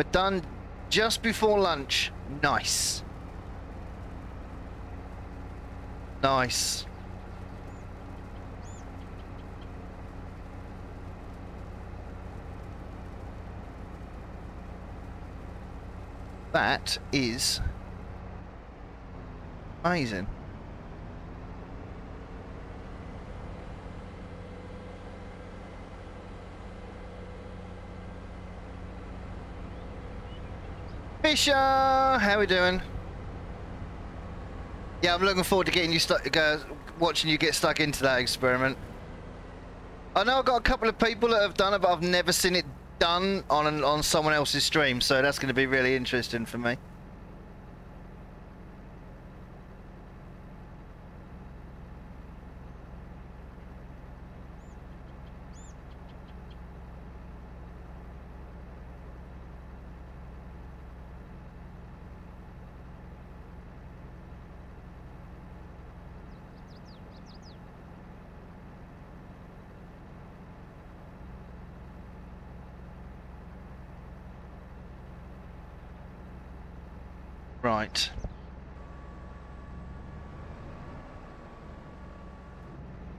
We're done just before lunch. Nice. Nice. That is amazing. Fisher, how we doing? Yeah, I'm looking forward to getting you stuck, uh, watching you get stuck into that experiment. I know I've got a couple of people that have done it, but I've never seen it done on on someone else's stream, so that's going to be really interesting for me. Right.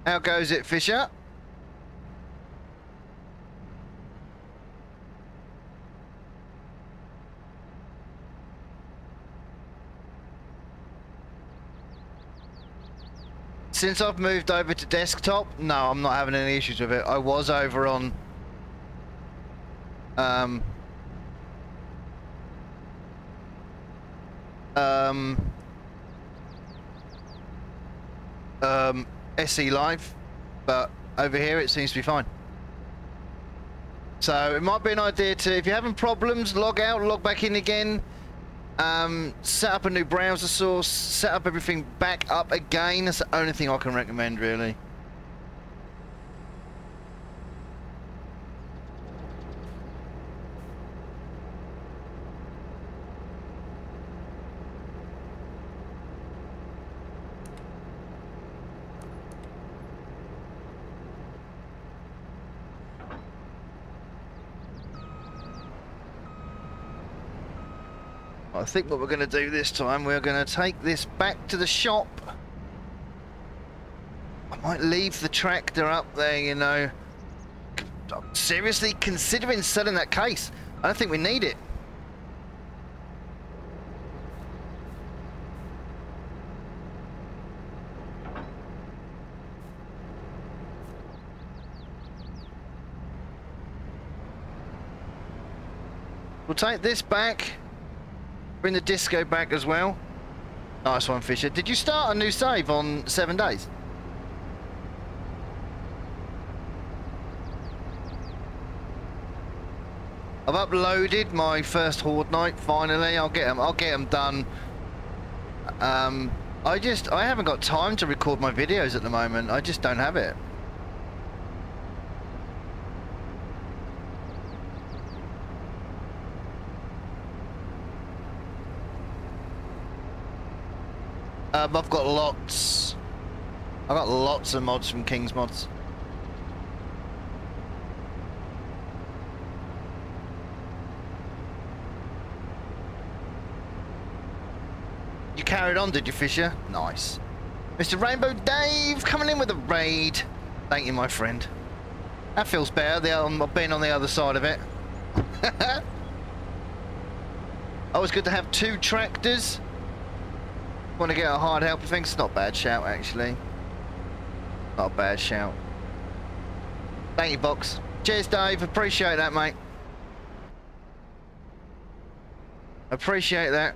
How goes it, Fisher? Since I've moved over to desktop, no, I'm not having any issues with it. I was over on um, um, um, SE Live, but over here it seems to be fine. So it might be an idea to, if you're having problems, log out, log back in again, um, set up a new browser source, set up everything back up again. That's the only thing I can recommend, really. I think what we're going to do this time, we're going to take this back to the shop. I might leave the tractor up there, you know. I'm seriously considering selling that case. I don't think we need it. We'll take this back. Bring the disco back as well. Nice one, Fisher. Did you start a new save on seven days? I've uploaded my first Horde night. Finally, I'll get them. I'll get them done. Um, I just I haven't got time to record my videos at the moment. I just don't have it. Um, I've got lots. I've got lots of mods from King's Mods. You carried on, did you, Fisher? Nice. Mr. Rainbow Dave coming in with a raid. Thank you, my friend. That feels better, the, um, being on the other side of it. Always good to have two tractors. Want to get a hard help? I think it's not bad shout, actually. Not a bad shout. Thank you, Box. Cheers, Dave. Appreciate that, mate. Appreciate that.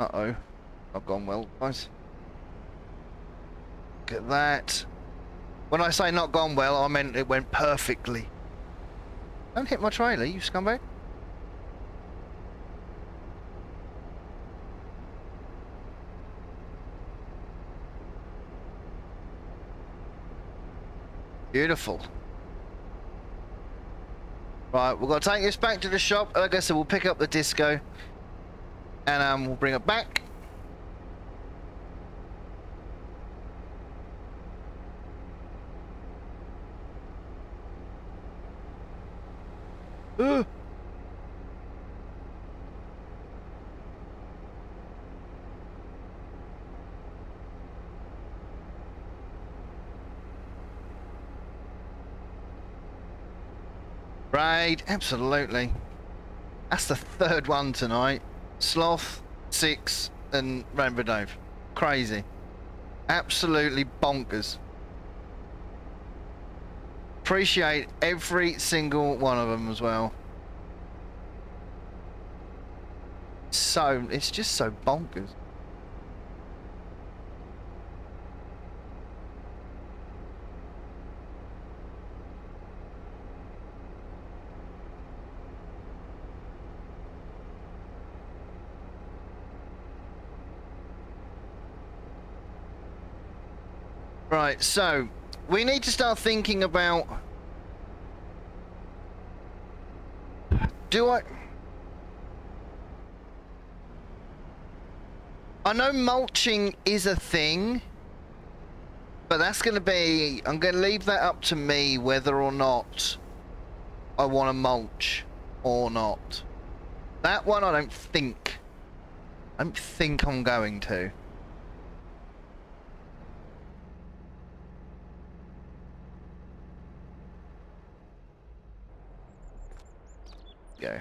Uh-oh. I've gone well, guys. Look at that. When I say not gone well, I meant it went perfectly. Don't hit my trailer, you scumbag. Beautiful. Right, we are going to take this back to the shop. Like I said, we'll pick up the disco. And um, we'll bring it back. Right, absolutely. That's the third one tonight. Sloth, Six, and Rainbow Dave. Crazy. Absolutely bonkers. Appreciate every single one of them as well. so it's just so bonkers. Right, so we need to start thinking about do I I know mulching is a thing, but that's going to be, I'm going to leave that up to me whether or not I want to mulch or not. That one I don't think, I don't think I'm going to. Go.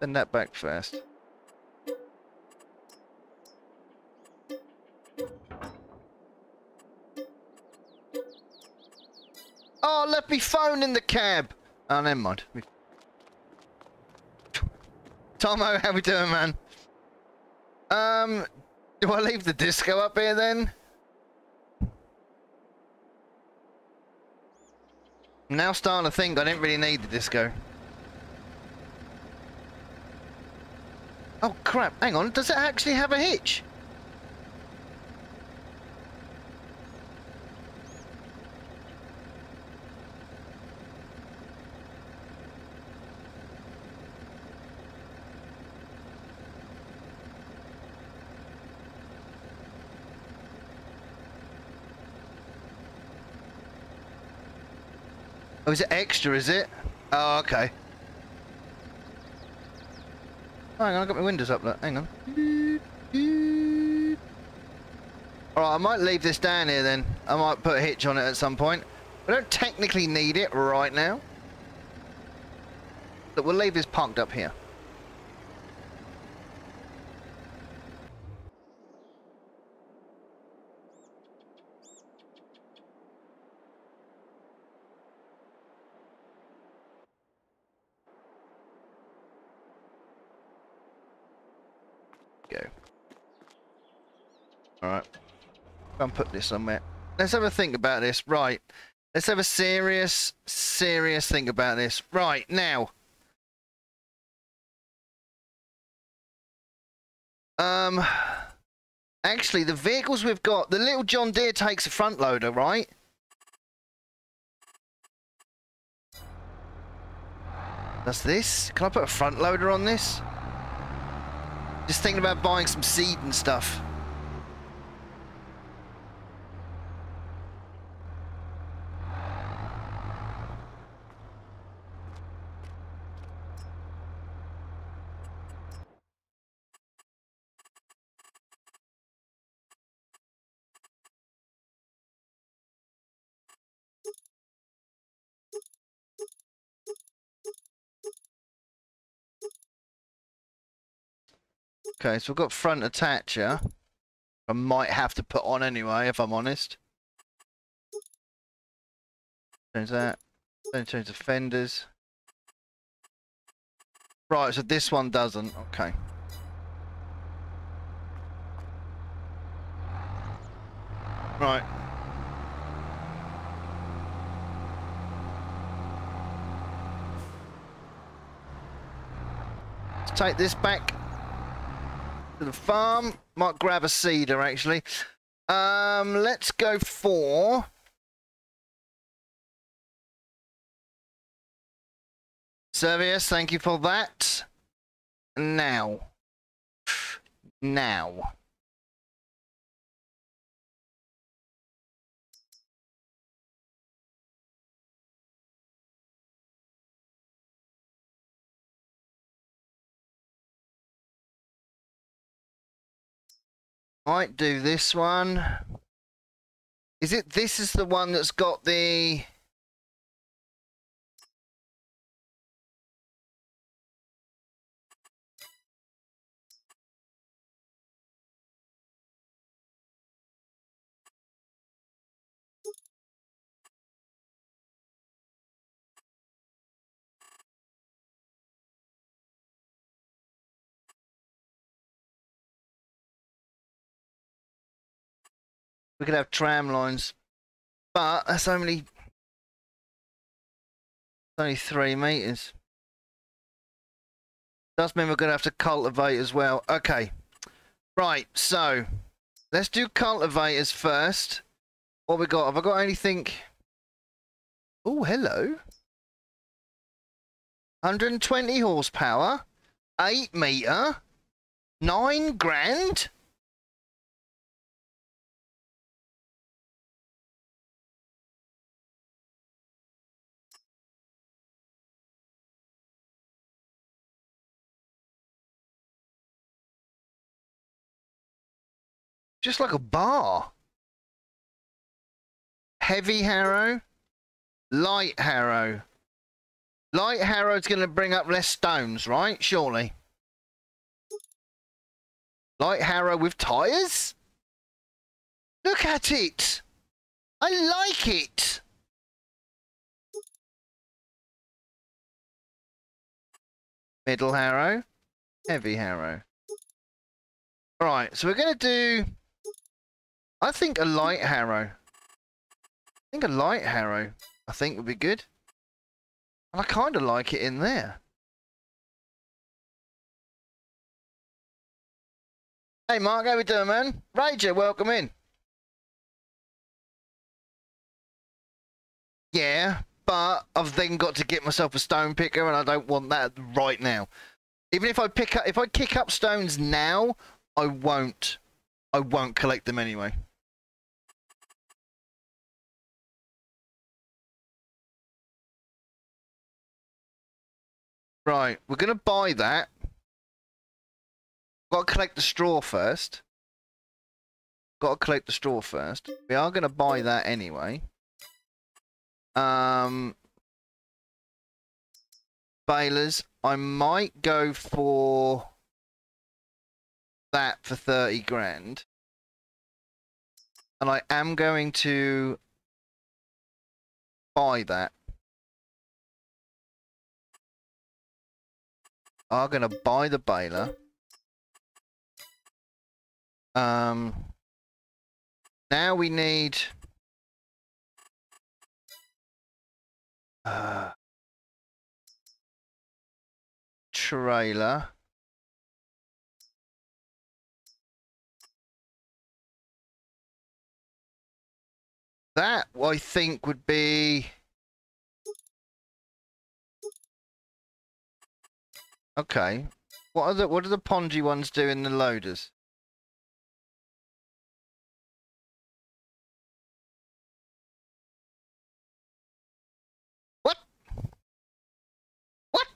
Send that back first. Oh, left me phone in the cab. Oh, never mind. Tomo, how we doing, man? Um, do I leave the disco up here then? I'm now starting to think I didn't really need the disco. Oh crap, hang on, does it actually have a hitch? Oh, is it extra, is it? Oh, okay. Oh, hang on, I've got my windows up. Look. Hang on. Alright, I might leave this down here then. I might put a hitch on it at some point. We don't technically need it right now. But we'll leave this parked up here. And put this somewhere. Let's have a think about this. Right. Let's have a serious, serious think about this. Right, now. Um, actually, the vehicles we've got, the little John Deere takes a front loader, right? That's this? Can I put a front loader on this? Just thinking about buying some seed and stuff. Okay, so we've got front attacher. I might have to put on anyway, if I'm honest. Change that. Then change the fenders. Right, so this one doesn't. Okay. Right. Let's take this back to the farm. Might grab a seeder, actually. Um, let's go for... Servius, thank you for that. Now. Now. Might do this one. Is it, this is the one that's got the... We could have tram lines, but that's only only three meters. Does mean we're going to have to cultivate as well. Okay. Right, so let's do cultivators first. What we got? Have I got anything? Oh, hello. 120 horsepower, 8 meter, 9 grand. Just like a bar. Heavy harrow, light harrow. Light harrow's going to bring up less stones, right? Surely. Light harrow with tyres? Look at it! I like it! Middle harrow, heavy harrow. Right, so we're going to do I think a light harrow. I think a light harrow, I think would be good. And I kind of like it in there. Hey Mark, how we doing, man? Rager, welcome in. Yeah, but I've then got to get myself a stone picker, and I don't want that right now. Even if I pick up, if I kick up stones now, I won't. I won't collect them anyway. Right, we're going to buy that. Got to collect the straw first. Got to collect the straw first. We are going to buy that anyway. Um, balers. I might go for that for 30 grand. And I am going to buy that. Are going to buy the baler. Um, now we need... Uh, trailer. That, I think, would be... Okay. What are the what do the Pongy ones do in the loaders? What? What?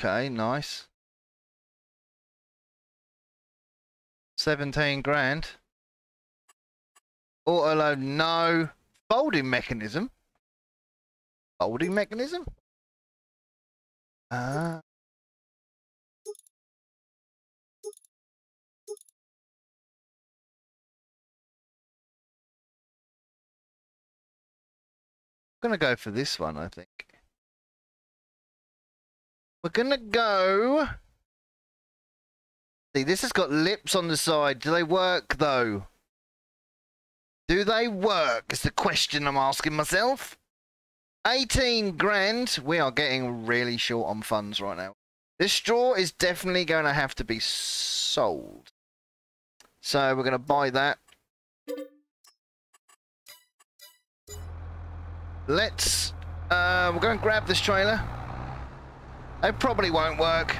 Okay, nice. 17 grand. Auto load, no. Folding mechanism. Folding mechanism? Ah. I'm gonna go for this one, I think. We're gonna go... See, this has got lips on the side. Do they work, though? Do they work? Is the question I'm asking myself. 18 grand. We are getting really short on funds right now. This straw is definitely going to have to be sold. So we're going to buy that. Let's... Uh, we're going to grab this trailer. It probably won't work.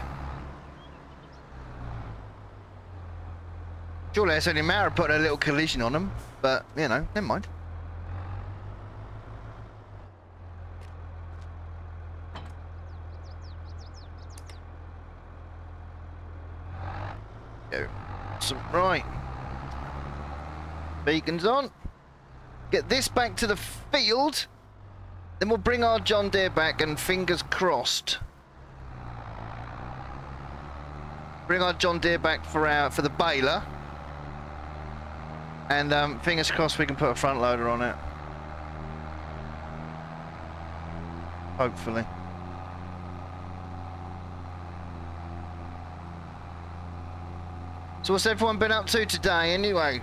Surely it's only a matter of putting a little collision on them. But, you know, never mind. Go. So, right. Beacons on. Get this back to the field. Then we'll bring our John Deere back and fingers crossed. Bring our John Deere back for our for the baler. And um, fingers crossed we can put a front loader on it. Hopefully. So what's everyone been up to today anyway?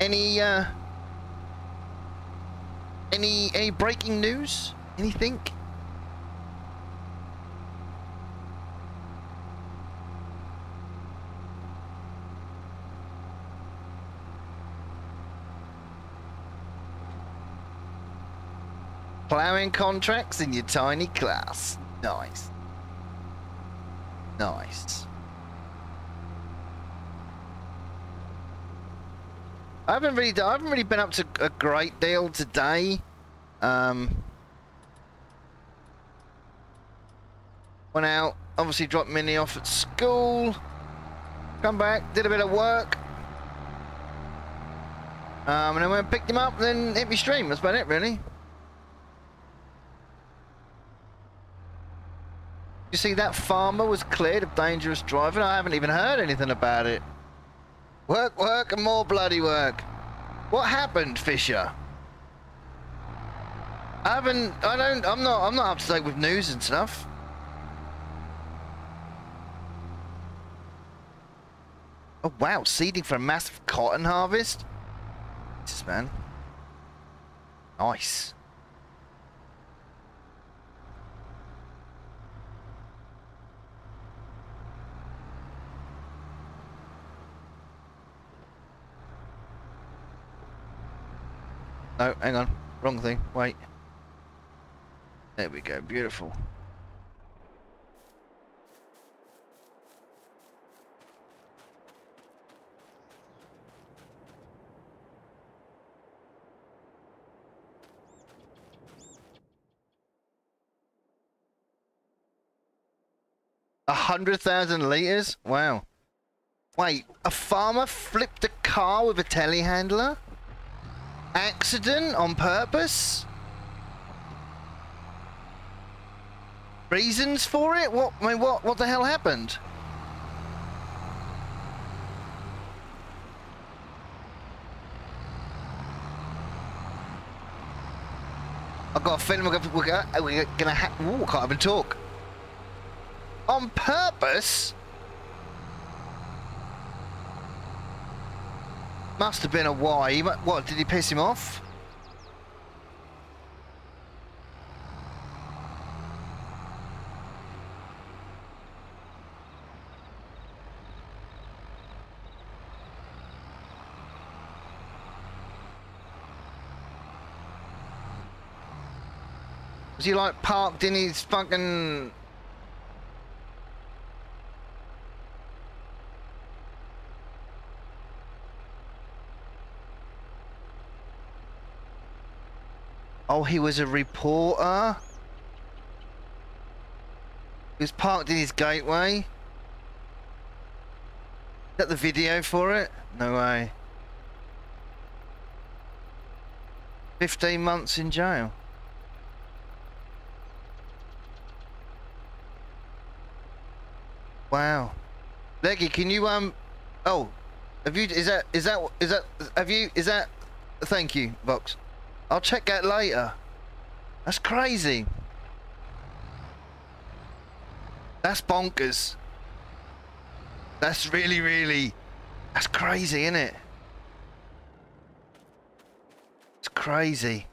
Any uh any any breaking news? Anything? Plowing contracts in your tiny CLAAS. Nice. Nice. I haven't really, I haven't really been up to a great deal today. Um, went out, obviously dropped Minnie off at school. Come back, did a bit of work. Um, and then went and picked him up, then hit me stream. That's about it, really. You see that farmer was cleared of dangerous driving? I haven't even heard anything about it. Work, work, and more bloody work. What happened, Fisher? I haven't, I don't, I'm not, I'm not up to date with news and stuff. Oh wow, seeding for a massive cotton harvest? Jesus, man. Nice. No, hang on. Wrong thing. Wait. There we go. Beautiful. A hundred thousand liters? Wow. Wait, a farmer flipped a car with a telehandler? Accident on purpose? Reasons for it? What? I mean, what? What the hell happened? I've got a feeling we're gonna, we're gonna, we're gonna ha Ooh, can't even talk. On purpose? Must have been a why. What, did he piss him off? Was he like parked in his fucking Oh, he was a reporter? He was parked in his gateway? Is that the video for it? No way. 15 months in jail. Wow. Leggy, can you, um, oh, have you, is that, is that, is that, have you, is that, thank you, Vox. I'll check that later. That's crazy. That's bonkers. That's really, really... That's crazy, isn't it? It's crazy.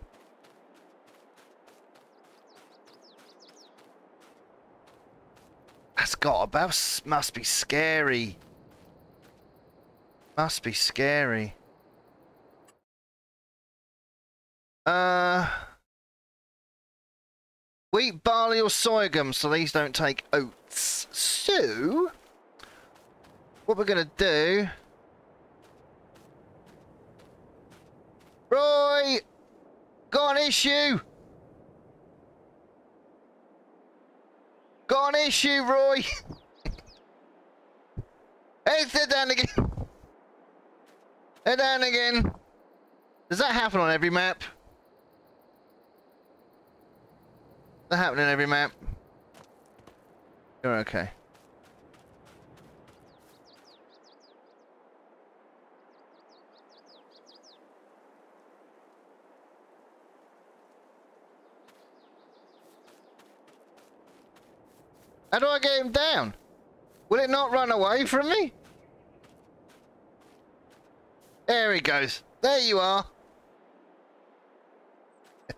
That's got about must be scary. Must be scary. Uh, wheat, barley, or sorghum, so these don't take oats. So, what we're gonna do? Roy, got an issue. Got an issue, Roy. hey, sit down again. Sit down again. Does that happen on every map? That happen in every map? You're okay. How do I get him down? Will it not run away from me? There he goes. There you are.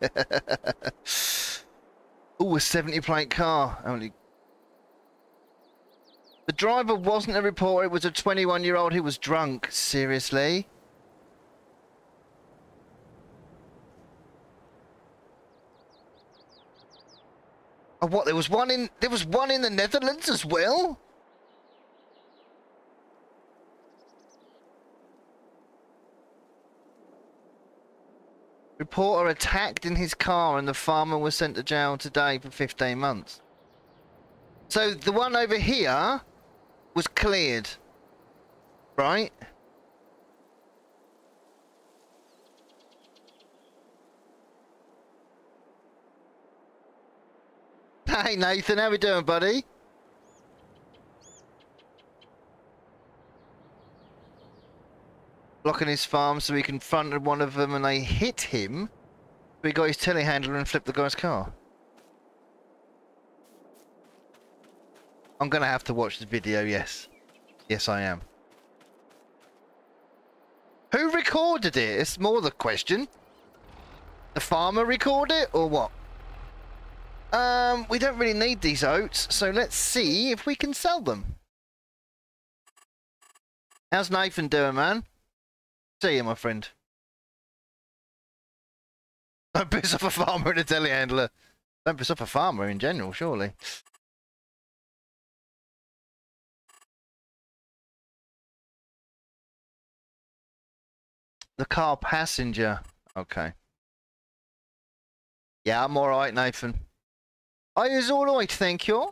oh, a 70 plate car. Only. The driver wasn't a reporter, it was a 21 year old who was drunk. Seriously? Oh, what? There was one in. There was one in the Netherlands as well. Reporter attacked in his car and the farmer was sent to jail today for 15 months. So the one over here was cleared. Right? Hey Nathan, how we doing, buddy? Blocking his farm so he confronted one of them and they hit him. He got his telehandler and flipped the guy's car. I'm gonna have to watch the video, yes. Yes, I am. Who recorded it? It's more the question. The farmer record it or what? Um, we don't really need these oats, so let's see if we can sell them. How's Nathan doing, man? See you, my friend. Don't piss off a farmer and a telehandler. Don't piss off a farmer in general, surely. The car passenger. Okay. Yeah, I'm alright, Nathan. I is alright, thank you.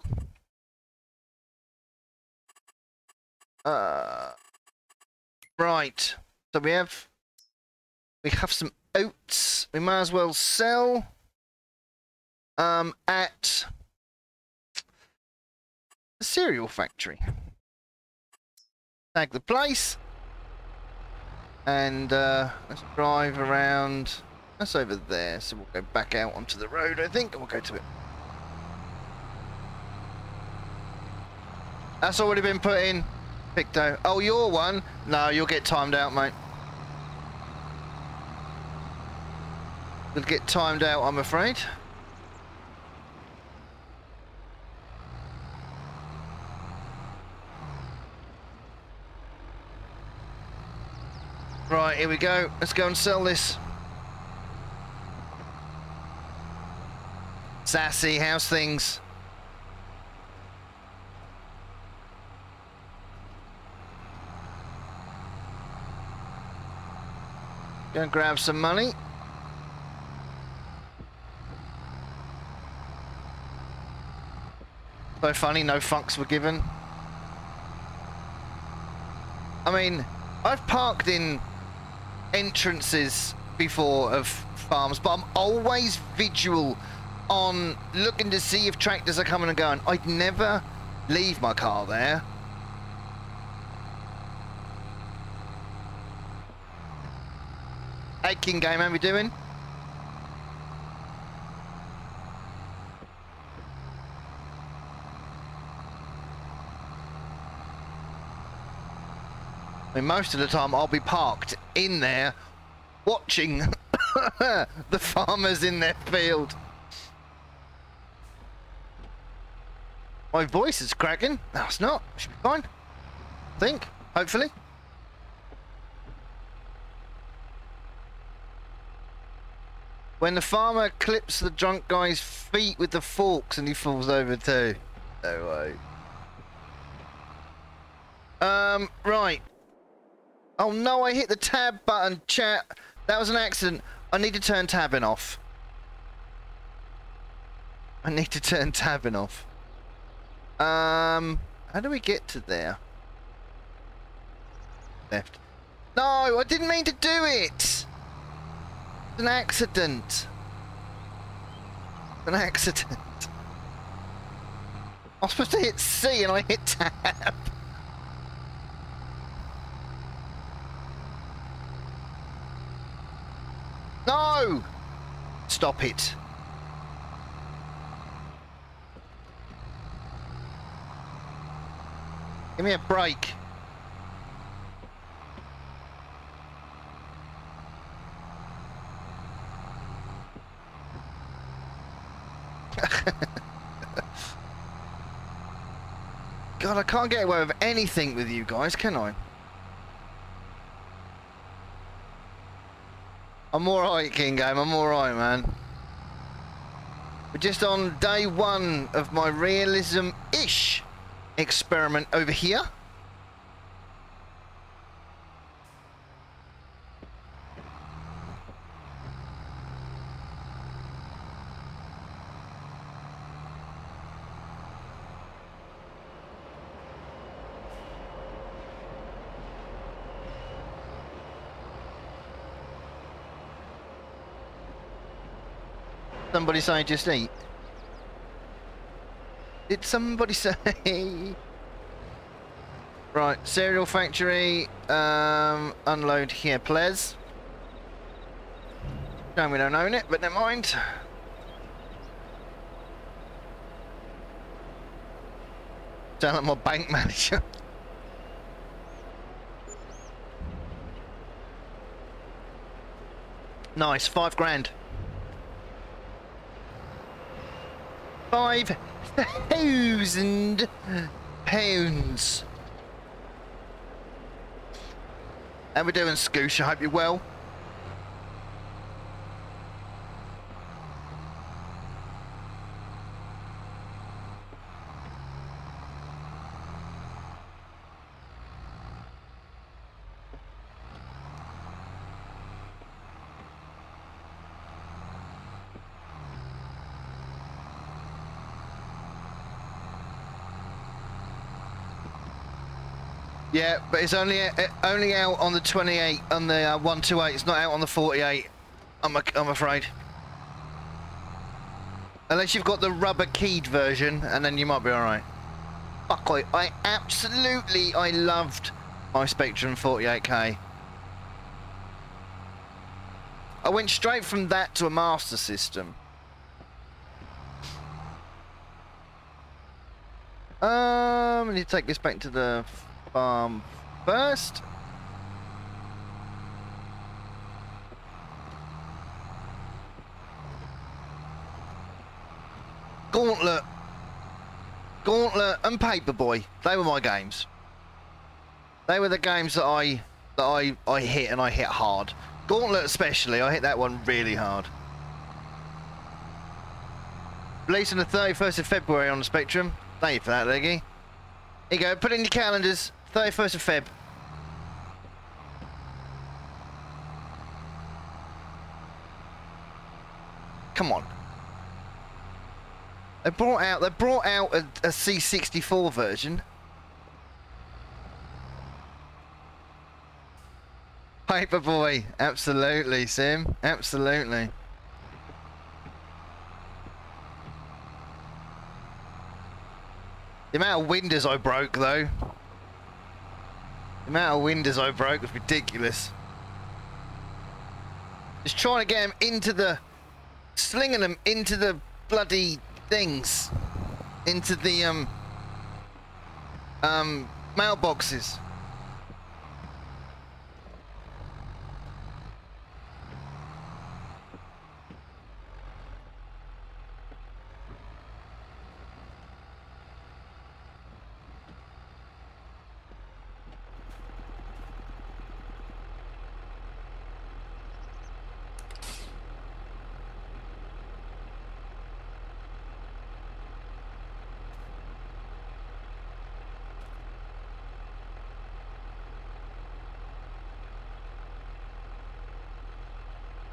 Uh, right. So we have we have some oats. We might as well sell um at the cereal factory. Tag the place. And uh, let's drive around. That's over there. So we'll go back out onto the road, I think, and we'll go to it. That's already been put in. Picto. Oh, your one? No, you'll get timed out, mate. You'll get timed out, I'm afraid. Right, here we go. Let's go and sell this. Sassy, how's things? Gonna grab some money. So funny, no funks were given. I mean, I've parked in entrances before of farms, but I'm always visual on looking to see if tractors are coming and going. I'd never leave my car there. Hey King Game, how we doing? I mean, most of the time I'll be parked in there watching the farmers in their field. My voice is cracking. No, it's not. Should be fine. I think. Hopefully. When the farmer clips the drunk guy's feet with the forks and he falls over too. No way. Um, right. Oh no, I hit the tab button, chat. That was an accident. I need to turn tabbing off. I need to turn tabbing off. Um, how do we get to there? Left. No, I didn't mean to do it. It's an accident. It's an accident. I was supposed to hit C and I hit tab. No! Stop it. Give me a break. God, I can't get away with anything with you guys, can I? I'm alright, King Game. I'm alright, man. We're just on day one of my realism-ish experiment over here. Somebody say just eat. Did somebody say? right, cereal factory. Um, unload here, please. No, we don't own it, but never mind. Sound like my bank manager. nice, five grand. Five thousand pounds. And we're doing, Scoosh? I hope you're well. Yeah, but it's only uh, only out on the 28 on the uh, 128. It's not out on the 48. I'm I'm afraid. Unless you've got the rubber keyed version, and then you might be all right. Fuck, I, I absolutely I loved my Spectrum 48K. I went straight from that to a Master System. Um, need to take this back to the farm first. Gauntlet. Gauntlet and Paperboy. They were my games. They were the games that I that I, I hit and I hit hard. Gauntlet especially, I hit that one really hard. Released on the 31st of February on the Spectrum. Thank you for that, Leggy. Here you go, put in your calendars. 31st of Feb. Come on. They brought out they brought out a, a C64 version. Paperboy, absolutely, Sim, absolutely. The amount of windows I broke though. The amount of windows I broke was ridiculous. Just trying to get them into the... Slinging them into the bloody things. Into the, um... Um, mailboxes.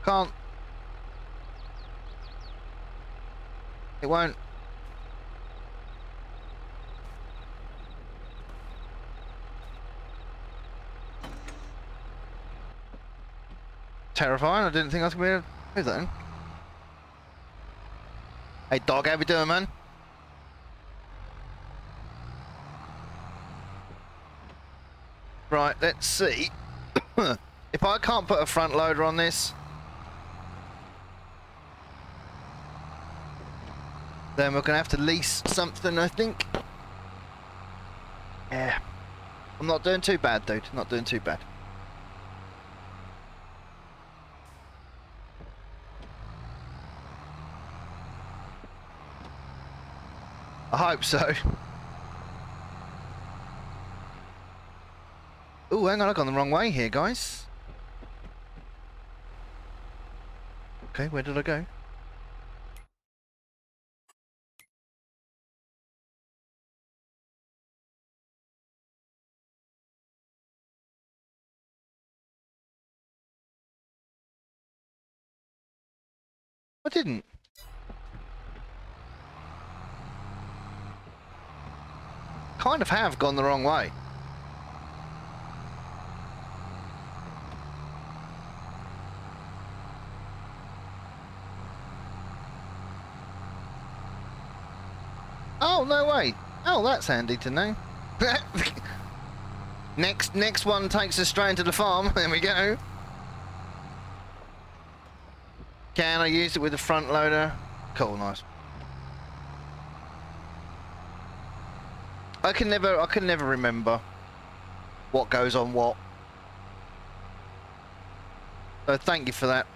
Can't. It won't. Terrifying. I didn't think I was going to be able to that. Hey dog, how you doing man? Right, let's see. if I can't put a front loader on this, Then we're going to have to lease something, I think. Yeah. I'm not doing too bad, dude. Not doing too bad. I hope so. Oh, hang on, I've gone the wrong way here, guys. Okay, where did I go? Didn't. Kind of have gone the wrong way. Oh, no way. Oh, that's handy to know. next next one takes us straight into the farm. There we go. Can I use it with the front loader? Cool, nice. I can never I can never remember what goes on what. So thank you for that.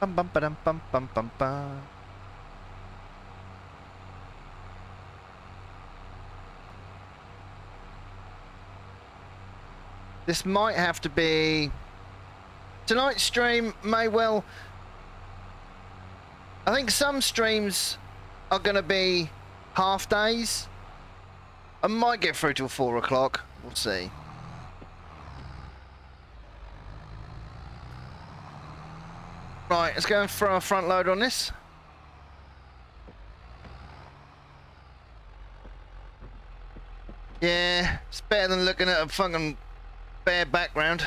Bum bum ba dum bum bum bum bum. This might have to be... Tonight's stream may well... I think some streams are going to be half days. I might get through till 4 o'clock. We'll see. Right, let's go and throw a front load on this. Yeah, it's better than looking at a fucking bare background.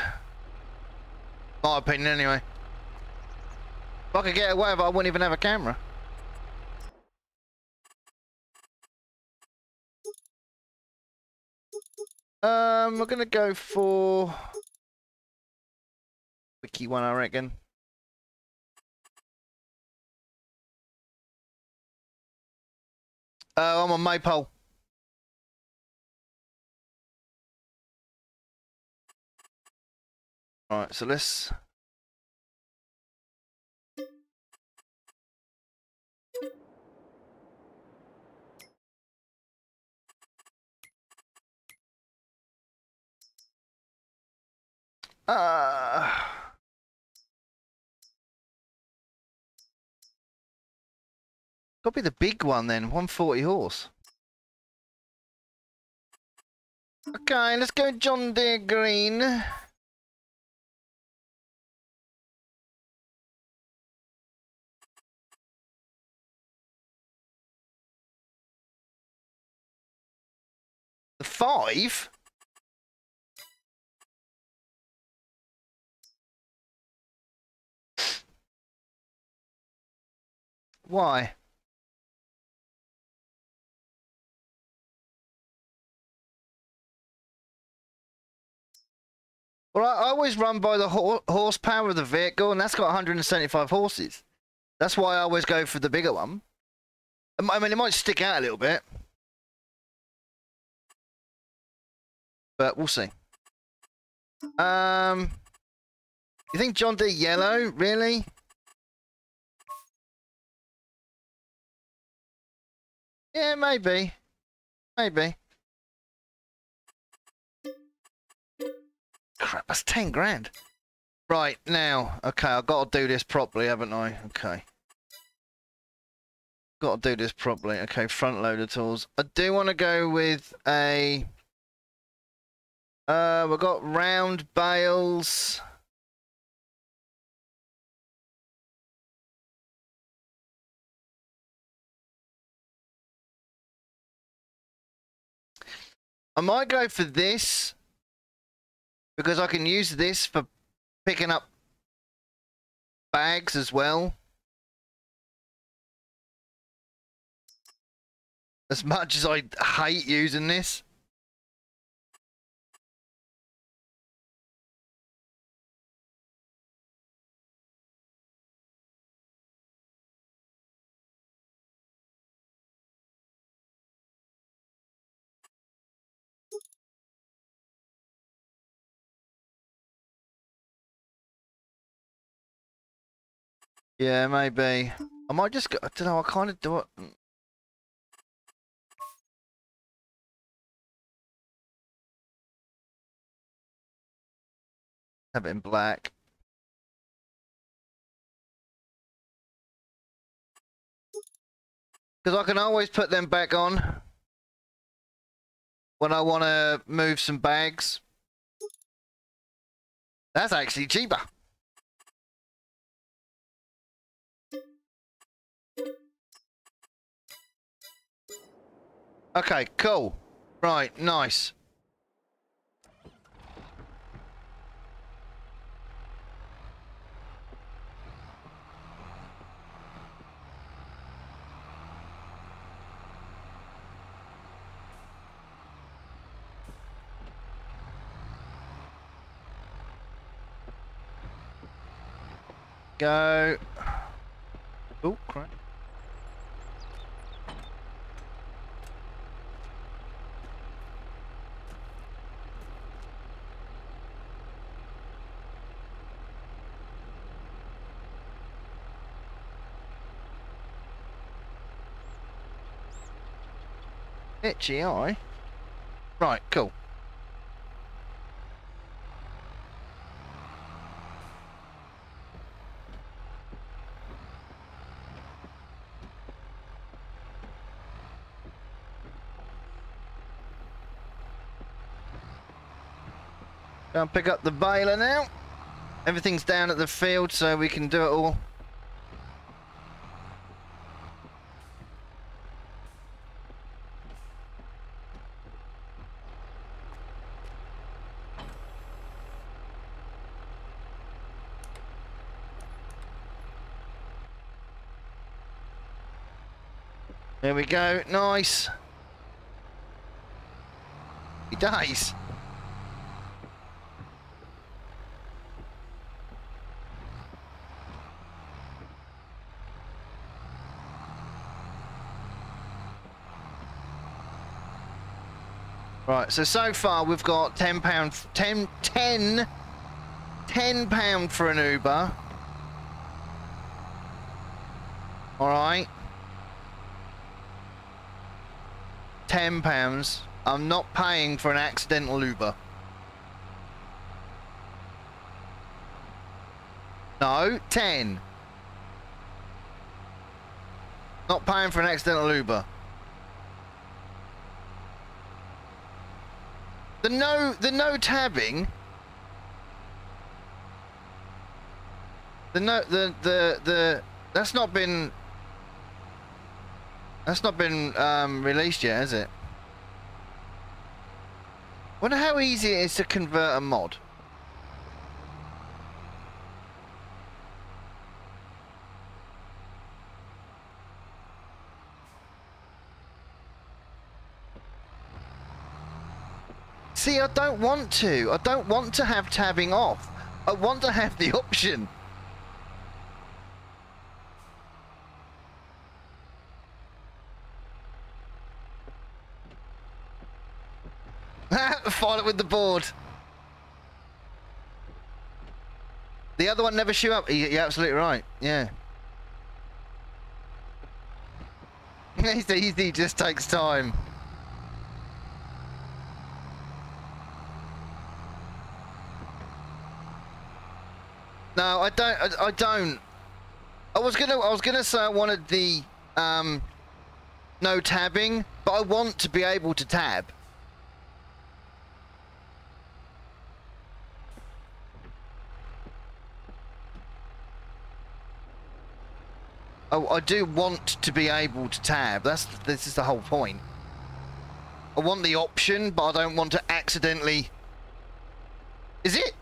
My opinion, anyway. If I could get away with it, I wouldn't even have a camera. Um, we're gonna go for wiki one, I reckon. Uh, I'm on Maypole. Alright, so let's... Uh... Got to be the big one then, 140 horse. Okay, let's go John Deere Green. Five? Why? Well, I always run by the ho horsepower of the vehicle, and that's got 175 horses. That's why I always go for the bigger one. I mean, it might stick out a little bit. But we'll see. Um, you think John Deere yellow? Really? Yeah, maybe. Maybe. Crap, that's 10 grand. Right, now. Okay, I've got to do this properly, haven't I? Okay. Got to do this properly. Okay, front loader tools. I do want to go with a... Uh, we've got round bales. I might go for this because I can use this for picking up bags as well. As much as I hate using this. Yeah, maybe. I might just go. I don't know. I kind of do it. Hmm. Have it in black. Because I can always put them back on when I want to move some bags. That's actually cheaper. Okay, cool. Right, nice. Go. Oh, crap. Itchy eye. Right, cool. Go and pick up the baler now. Everything's down at the field so we can do it all. We go, nice. He dies. Right, so so far we've got ten pound, 10, 10, 10 pound for an Uber. All right. Ten pounds. I'm not paying for an accidental Uber. No, ten. Not paying for an accidental Uber. The no, the no tabbing. The no, the the the. That's not been. That's not been um, released yet, has it? Wonder how easy it is to convert a mod. See, I don't want to. I don't want to have tabbing off. I want to have the option. With the board. The other one never shoot up. You're absolutely right. Yeah. It's easy, just takes time. No, I don't. I, I, don't. I was gonna. I was gonna say I wanted the um, no tabbing, but I want to be able to tab. Oh, I do want to be able to tab. That's this is the whole point. I want the option, but I don't want to accidentally. Is it?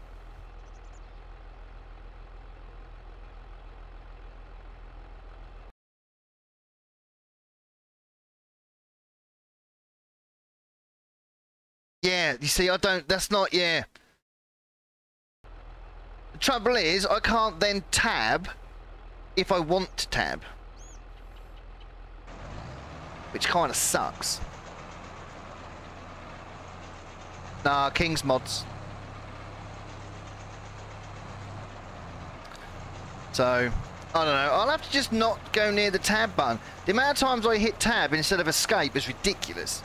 Yeah, you see, I don't, that's not, yeah. The trouble is, I can't then tab if I want to tab. Which kind of sucks. Nah, King's mods. So, I don't know. I'll have to just not go near the tab button. The amount of times I hit tab instead of escape is ridiculous.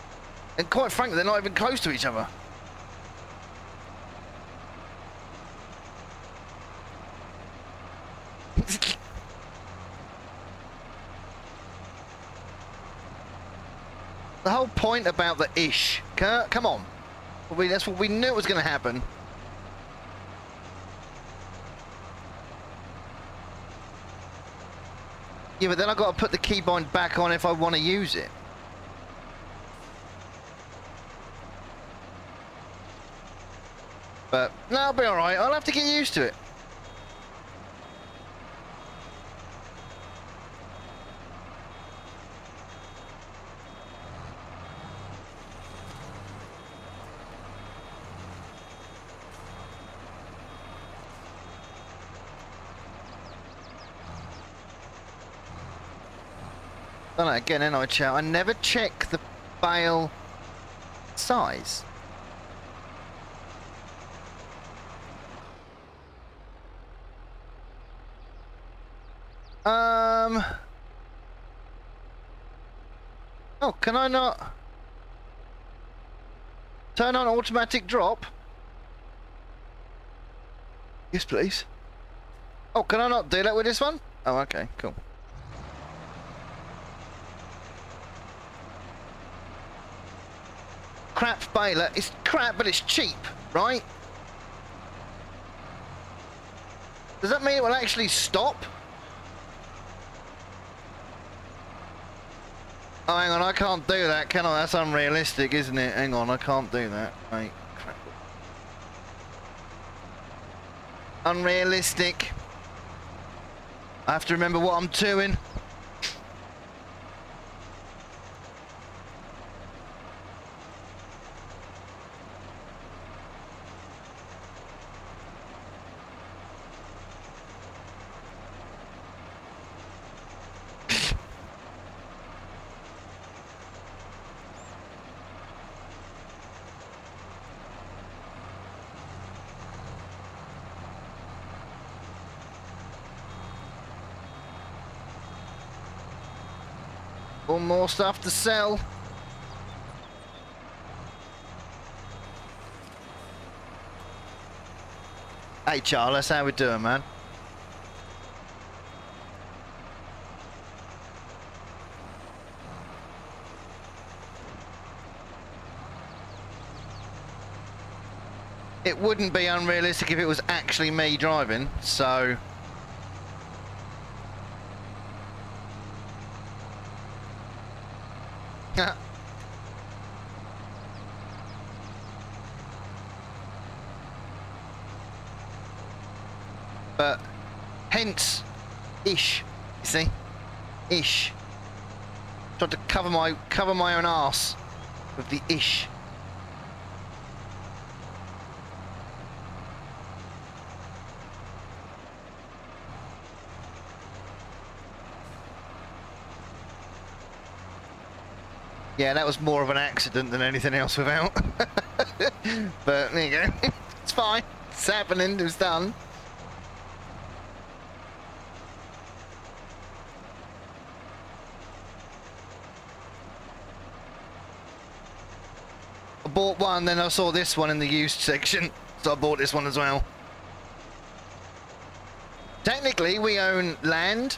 And quite frankly, they're not even close to each other. The whole point about the ish. Come on. That's what we knew was going to happen. Yeah, but then I've got to put the keybind back on if I want to use it. But, no, I'll be alright. I'll have to get used to it. Done it again, I chat? I never check the bale size. Um. Oh, can I not turn on automatic drop? Yes, please. Oh, can I not do that with this one? Oh, okay, cool. Crap baler. It's crap, but it's cheap, right? Does that mean it will actually stop? Oh, hang on, I can't do that, can I? That's unrealistic, isn't it? Hang on, I can't do that. Right, crap. Unrealistic. I have to remember what I'm doing. More stuff to sell. Hey Charles, how we doing, man? It wouldn't be unrealistic if it was actually me driving, so... but hence ish you see ish tried to cover my cover my own ass with the ish Yeah, that was more of an accident than anything else without. but there you go. it's fine. It's happening. It's done. I bought one, then I saw this one in the used section, so I bought this one as well. Technically, we own land,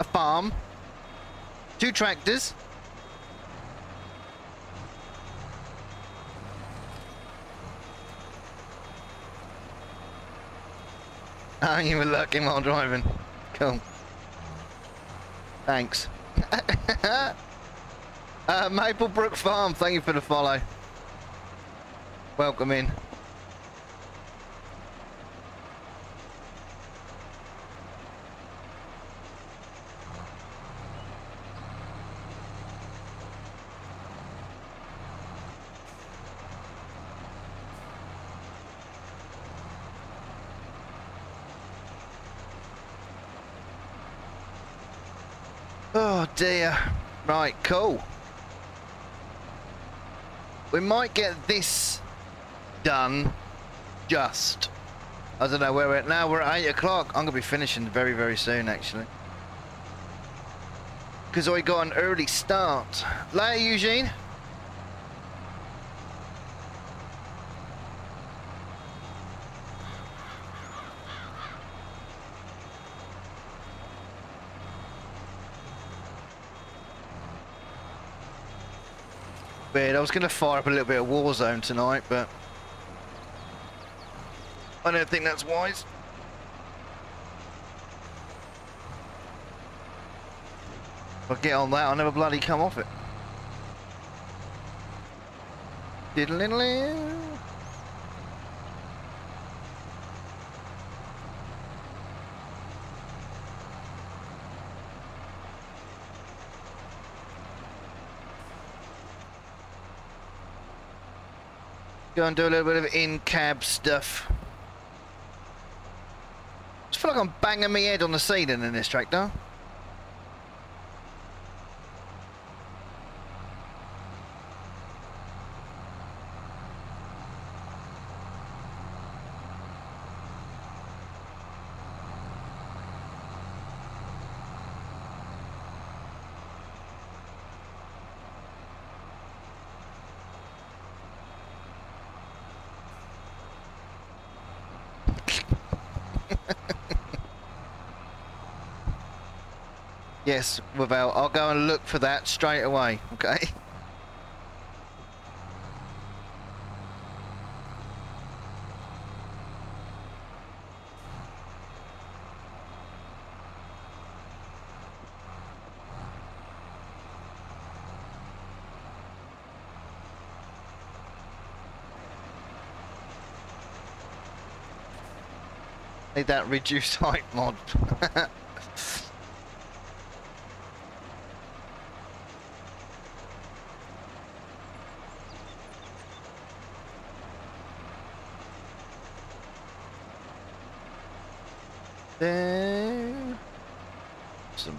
a farm, two tractors, Oh, you were looking while driving. Cool. Thanks. uh, Maplebrook Farm, thank you for the follow. Welcome in. Oh dear. Right, cool. We might get this done just. I don't know where we're at now. We're at 8 o'clock. I'm going to be finishing very, very soon, actually. Because I got an early start. Later, Eugene. I was going to fire up a little bit of Warzone tonight, but I don't think that's wise. If I get on that, I'll never bloody come off it. Diddle-diddle-diddle. Go and do a little bit of in-cab stuff. I feel like I'm banging my head on the ceiling in this tractor. Yes, without. I'll go and look for that straight away, okay? Need that reduced height mod. There. Awesome.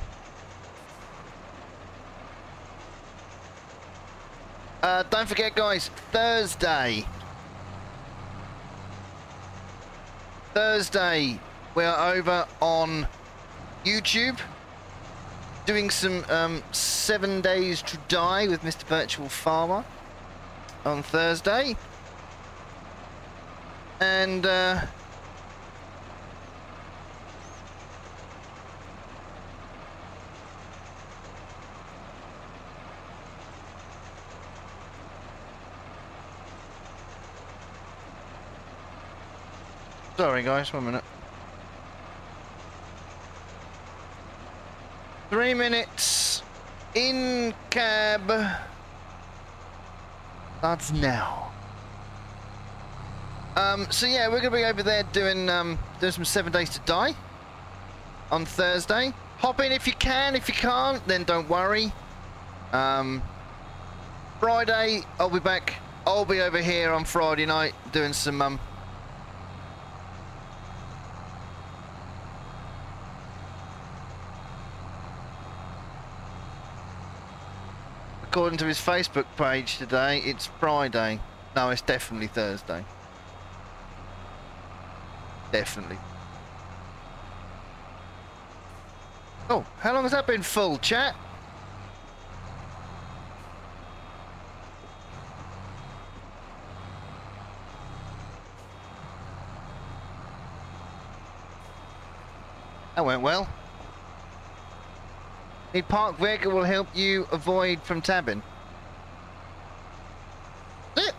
Uh, don't forget, guys, Thursday. Thursday, we are over on YouTube doing some um, seven days to die with Mr. Virtual Farmer on Thursday. And uh, Sorry guys, one minute. Three minutes in cab. That's now. Um, so yeah, we're gonna be over there doing um, doing some seven days to die on Thursday. Hop in if you can. If you can't, then don't worry. Um, Friday, I'll be back. I'll be over here on Friday night doing some um, according to his Facebook page today, it's Friday. No, it's definitely Thursday. Definitely. Oh, how long has that been full, chat? That went well. A park vehicle will help you avoid from tabbing. Eh.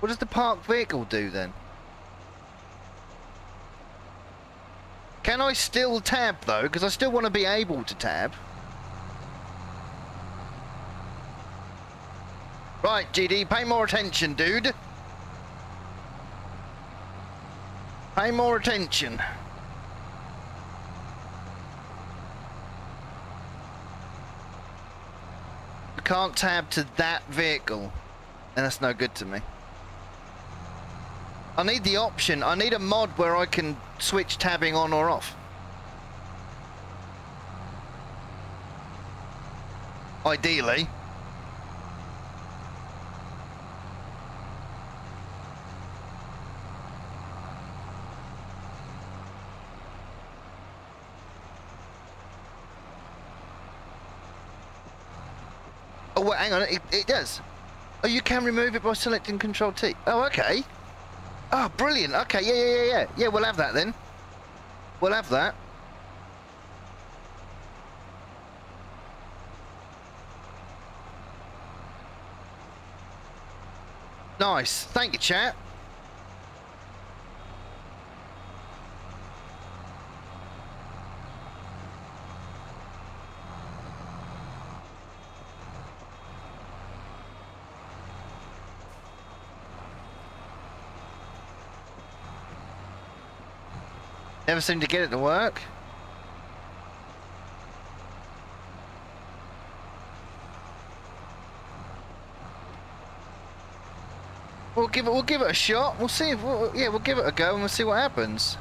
What does the park vehicle do then? Can I still tab though? Because I still want to be able to tab. Right, GD, pay more attention, dude. Pay more attention. I can't tab to that vehicle, and that's no good to me. I need the option. I need a mod where I can switch tabbing on or off. Ideally. Hang on. It, it does. Oh, you can remove it by selecting Control T. Oh, okay. Oh, brilliant. Okay, yeah, yeah, yeah, yeah. Yeah, we'll have that then. We'll have that. Nice. Thank you, chat. Never seem to get it to work. We'll give it. We'll give it a shot. We'll see. If, we'll, yeah, we'll give it a go and we'll see what happens.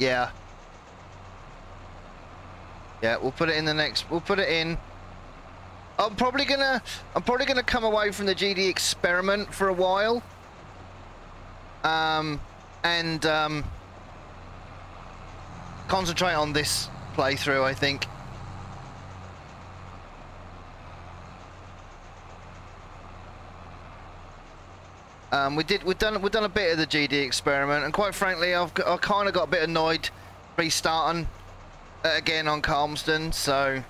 Yeah. Yeah, we'll put it in the next. We'll put it in. I'm probably gonna. I'm probably gonna come away from the GD experiment for a while. Um, and um, concentrate on this playthrough. I think. Um, we did. We've done. We've done a bit of the GD experiment, and quite frankly, I've I kind of got a bit annoyed restarting again on Calmsden. So.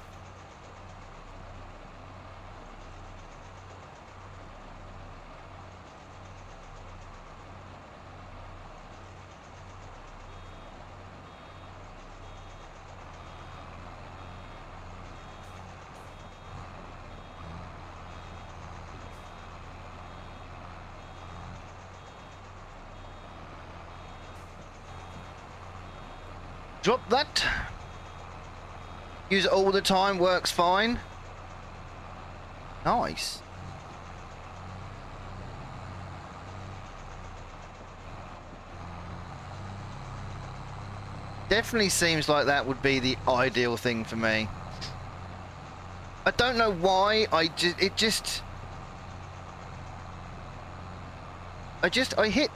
Drop that. Use it all the time, works fine. Nice. Definitely seems like that would be the ideal thing for me. I don't know why, I just, it just... I just, I hit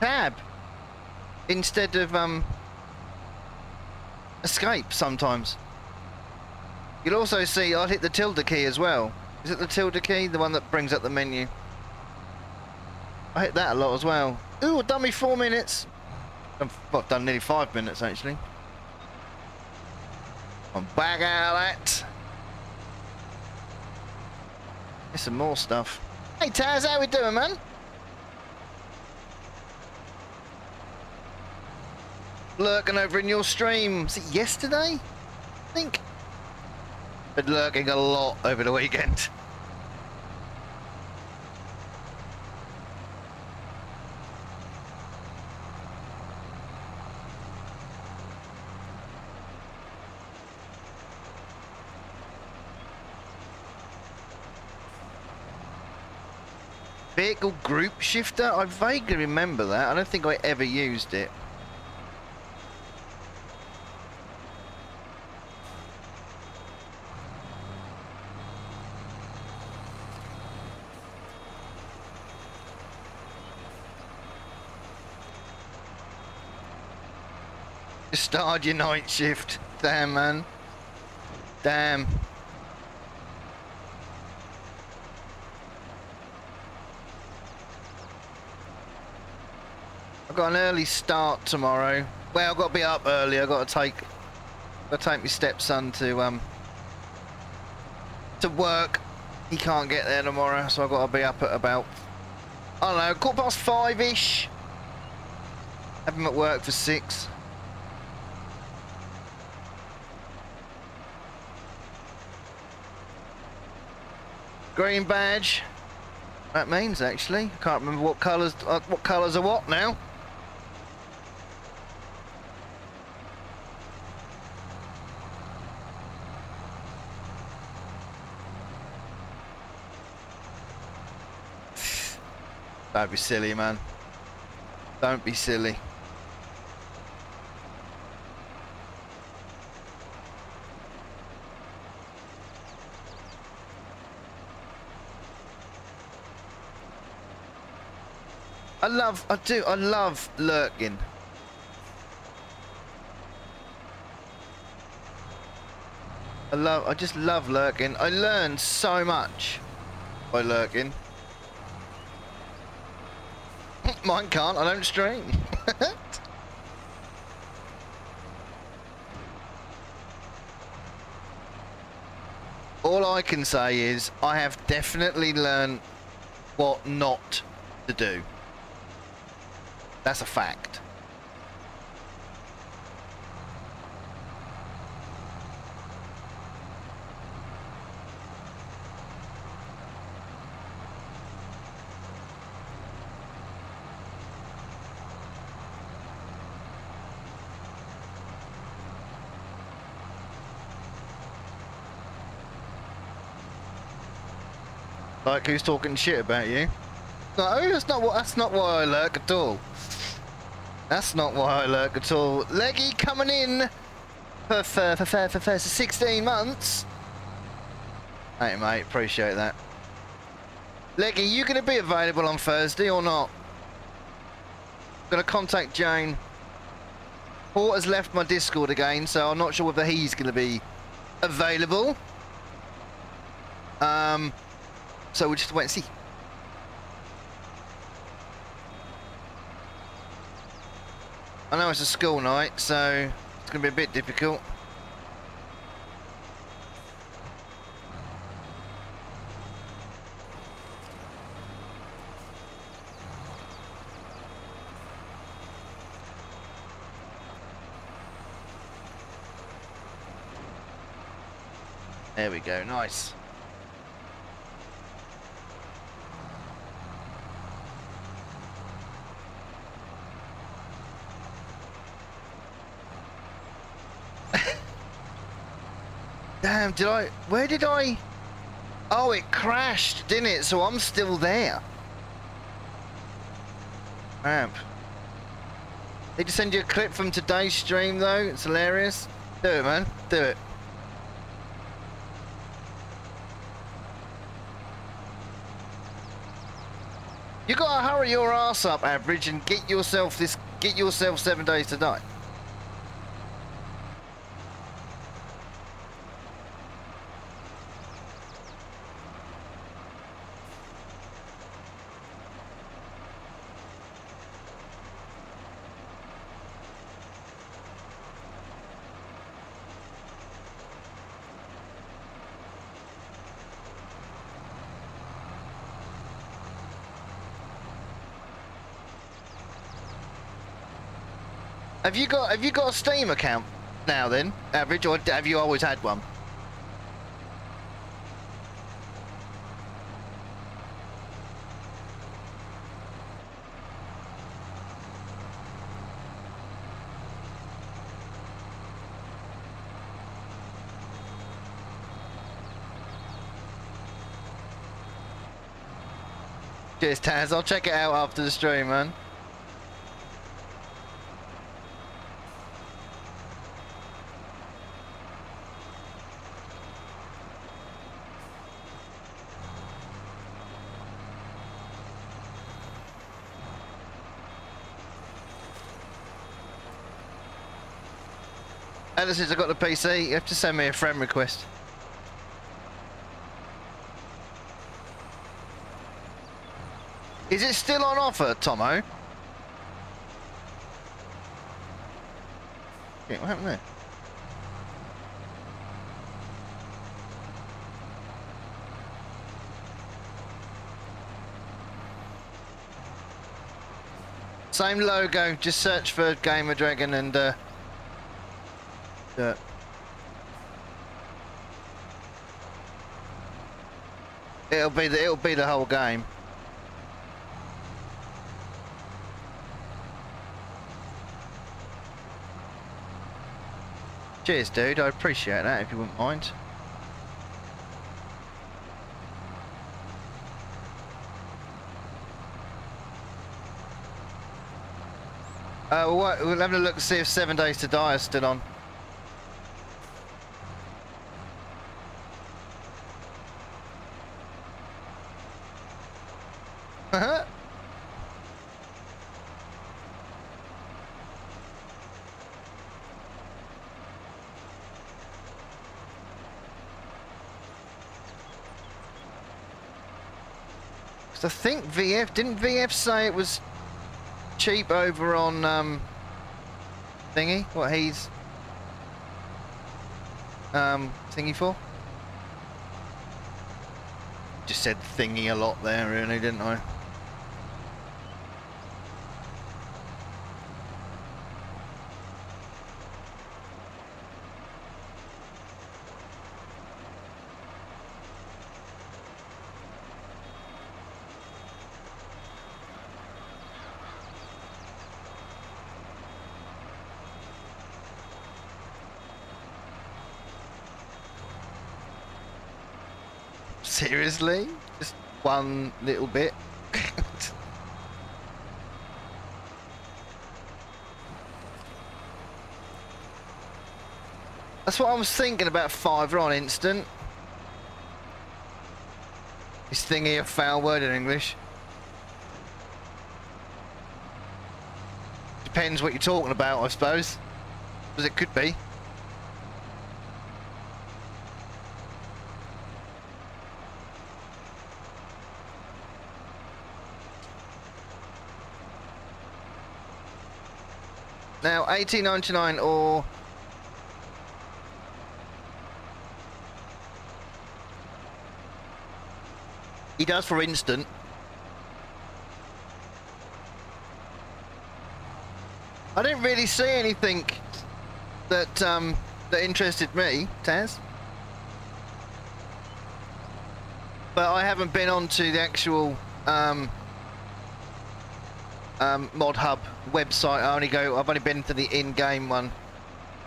tab instead of, um, escape sometimes. You'll also see I'll hit the tilde key as well. Is it the tilde key? The one that brings up the menu. I hit that a lot as well. Ooh, done me four minutes. I've done nearly five minutes actually. I'm back out of that. There's some more stuff. Hey Taz, how we doing, man? Lurking over in your stream. Was it yesterday? I think. Been lurking a lot over the weekend. Vehicle group shifter? I vaguely remember that. I don't think I ever used it. Started your night shift. Damn, man. Damn. I've got an early start tomorrow. Well, I've got to be up early. I've got to take, got to take my stepson to um to work. He can't get there tomorrow, so I've got to be up at about I don't know, quarter past five-ish. Have him at work for six. Green badge. That means actually. I can't remember what colours uh, what colours are what now. That'd be silly, man. Don't be silly. I love, I do, I love lurking. I love, I just love lurking. I learn so much by lurking. Mine can't, I don't stream. All I can say is I have definitely learned what not to do. That's a fact. Like who's talking shit about you? No, that's not what. That's not why I lurk at all. That's not why I lurk at all. Leggy coming in for for for for, for, for 16 months. Hey mate, appreciate that. Leggy, you gonna be available on Thursday or not? Gonna contact Jane. Porter's left my Discord again, so I'm not sure whether he's gonna be available. Um, so we'll just wait and see. I know it's a school night, so it's going to be a bit difficult. There we go, nice. Damn, did I... Where did I... Oh, it crashed, didn't it? So I'm still there. Ramp. Did you send you a clip from today's stream, though? It's hilarious. Do it, man. Do it. You gotta hurry your ass up, average, and get yourself this. Get yourself seven days to die. Have you got have you got a Steam account now then, average, or have you always had one? Cheers, Taz. I'll check it out after the stream, man. Ever since I got the PC, you have to send me a friend request. Is it still on offer, Tomo? What happened there? Same logo, just search for Gamer Dragon and uh, It'll be the it'll be the whole game. Cheers, dude. I appreciate that if you wouldn't mind. Uh, wa- we'll a look to see if Seven Days to Die is still on. I think VF didn't VF say it was cheap over on um, thingy. What he's um, thingy for? Just said thingy a lot there, really, didn't I? Seriously? Just one little bit? That's what I was thinking about fiver on instant. This thingy a foul word in English. Depends what you're talking about, I suppose. As it could be. Now, 1899 or... He does for instant. I didn't really see anything that um, that interested me, Taz. But I haven't been onto the actual um, um, Mod Hub website. I only go. I've only been to the in-game one,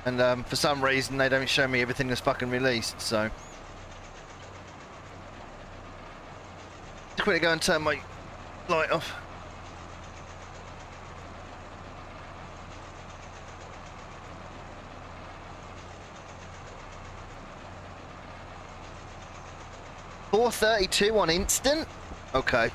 and um, for some reason they don't show me everything that's fucking released. So, quickly go and turn my light off. Four thirty-two on instant. Okay.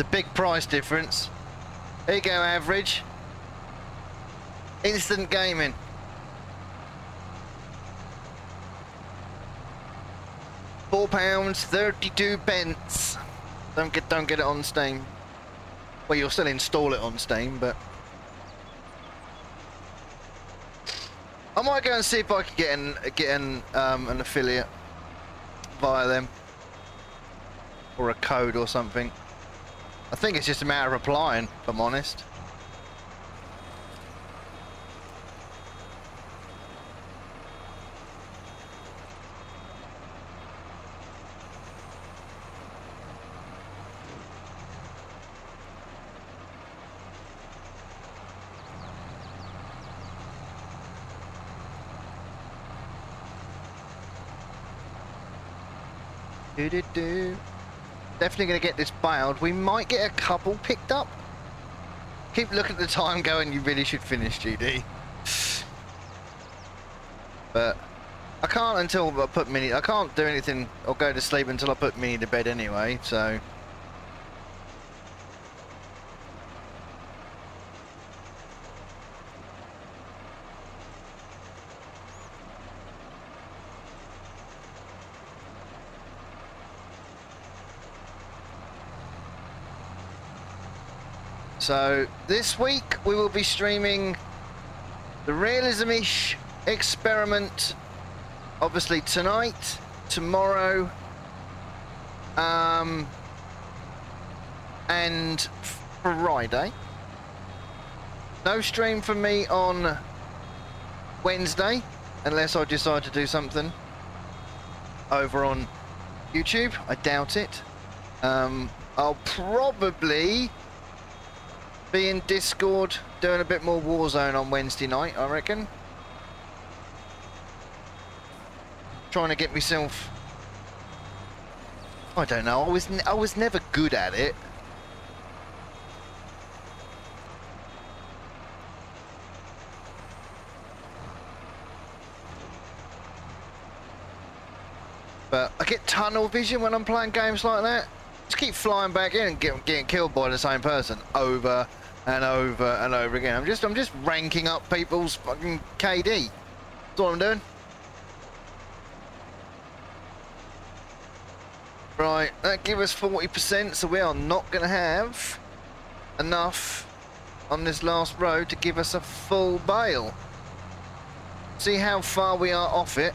A big price difference. There you go, average. Instant gaming. Four pounds thirty-two pence. Don't get don't get it on Steam. Well, you'll still install it on Steam, but I might go and see if I can get an get an um, an affiliate via them or a code or something. I think it's just a matter of applying, if I'm honest. Do do do. Definitely going to get this baled. We might get a couple picked up. Keep looking at the time going, you really should finish, GD. But I can't until I put Mini... I can't do anything or go to sleep until I put Mini to bed anyway, so... So this week we will be streaming the realism-ish experiment obviously tonight, tomorrow, um, and Friday. No stream for me on Wednesday unless I decide to do something over on YouTube. I doubt it. Um, I'll probably Be in Discord, doing a bit more Warzone on Wednesday night, I reckon. Trying to get myself. I don't know. I was I was never good at it. But I get tunnel vision when I'm playing games like that. Just keep flying back in and get, getting killed by the same person over and over and over again. I'm just I'm just ranking up people's fucking KD. That's all I'm doing. Right, that give us 40%, so we are not going to have enough on this last road to give us a full bale. See how far we are off it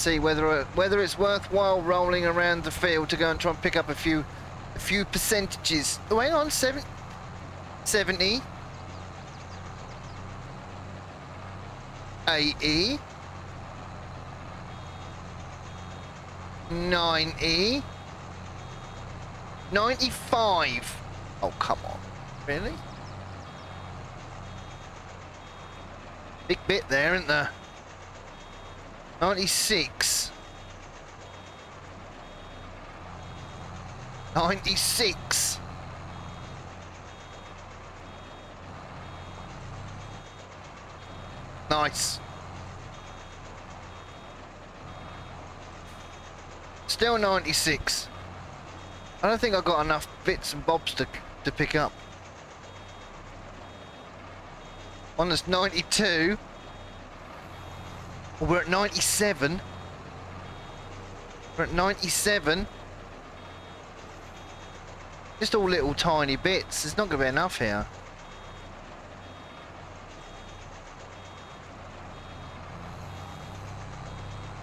see whether uh, whether it's worthwhile rolling around the field to go and try and pick up a few a few percentages. Oh, hang on, seven, 70. 80. 90. 95. Oh, come on. Really? Big bit there, isn't there? 96. 96. Nice. Still 96. I don't think I've got enough bits and bobs to, to pick up. One that's 92. Well, we're at 97. We're at 97. Just all little tiny bits. There's not going to be enough here.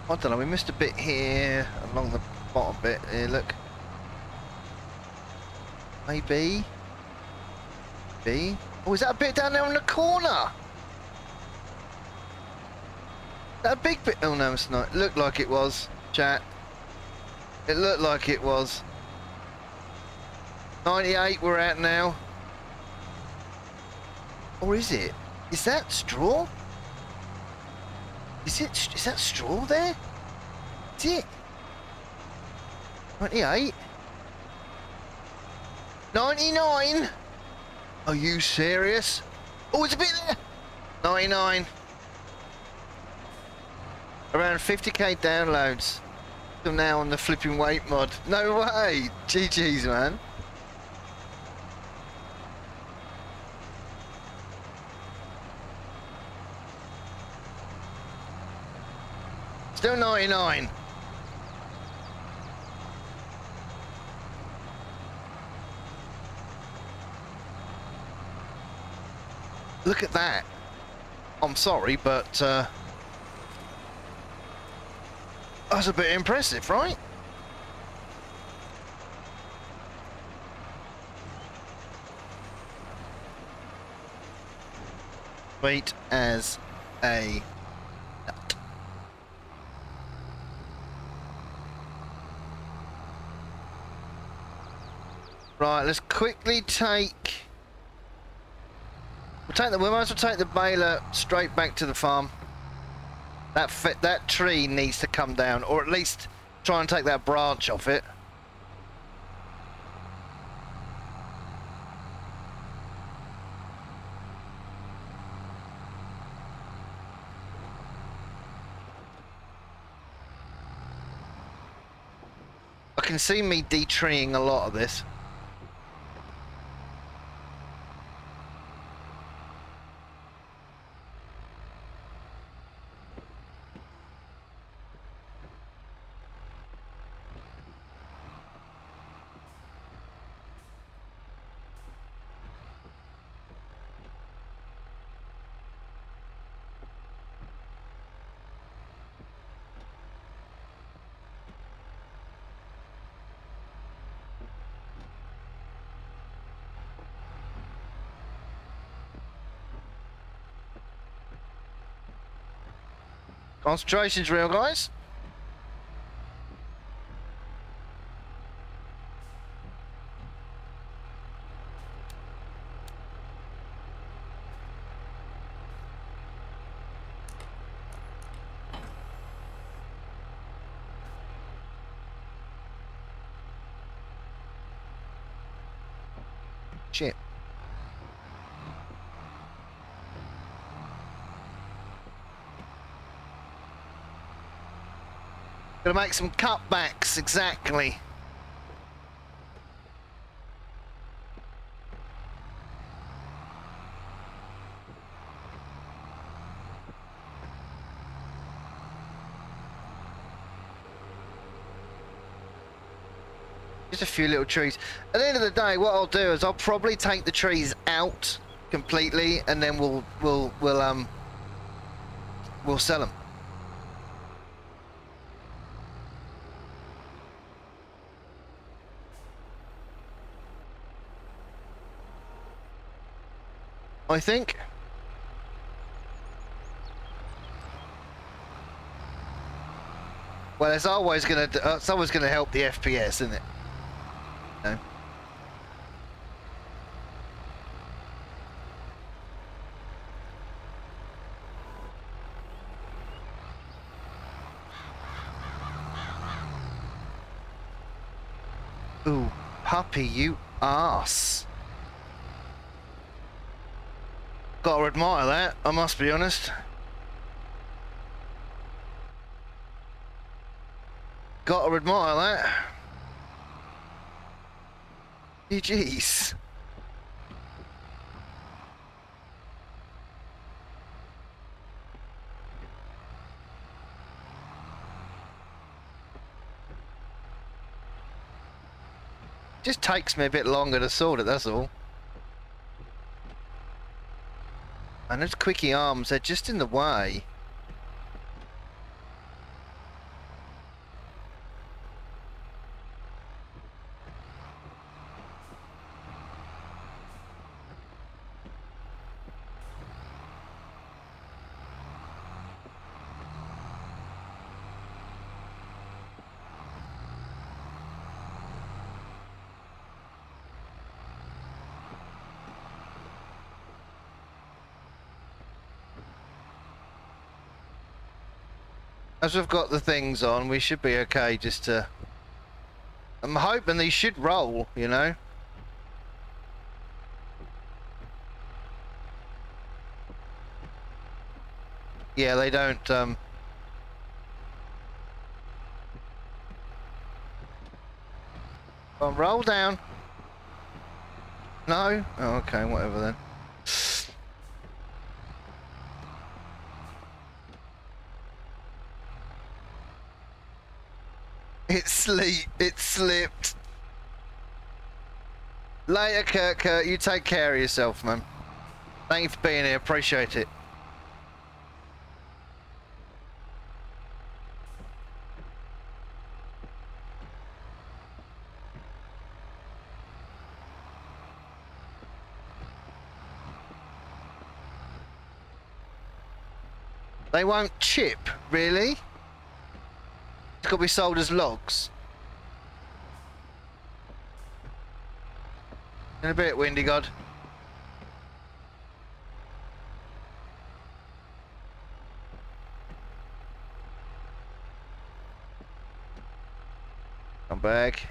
I don't know, we missed a bit here, along the bottom bit here, look. Maybe. B. Oh, is that a bit down there in the corner? That big bit. Oh no, it's not. It looked like it was, chat. It looked like it was. 98 we're at now. Or is it? Is that straw? Is it? Is that straw there? Is it? 98? 99? Are you serious? Oh, it's a bit there. 99. Around 50k downloads till now on the flipping weight mod. No way! GG's, man. Still 99. Look at that. I'm sorry, but uh, that's a bit impressive, right? Wait as a nut. Right, let's quickly take... We'll take the, we might as well take the baler straight back to the farm. That that tree needs to come down, or at least try and take that branch off it. I can see me detreeing a lot of this. Concentration's real, guys. chip. Gonna make some cutbacks, exactly. Just a few little trees. At the end of the day, what I'll do is I'll probably take the trees out completely, and then we'll we'll we'll um we'll sell them. I think. Well, it's always gonna uh, it's always gonna help the FPS, isn't it? No. Ooh, puppy, you ass. Gotta admire that, I must be honest. Gotta admire that. GG's. Just takes me a bit longer to sort it, that's all. And those quickie arms, they're just in the way. As we've got the things on, we should be okay just to... I'm hoping these should roll, you know? Yeah, they don't, um... Well, roll down. No? Oh, okay, whatever then. It sleep. It slipped. Later, Kurt. Kurt, you take care of yourself, man. Thank you for being here. Appreciate it. They won't chip, really? To be sold as logs. In a bit, Windy God. Come back.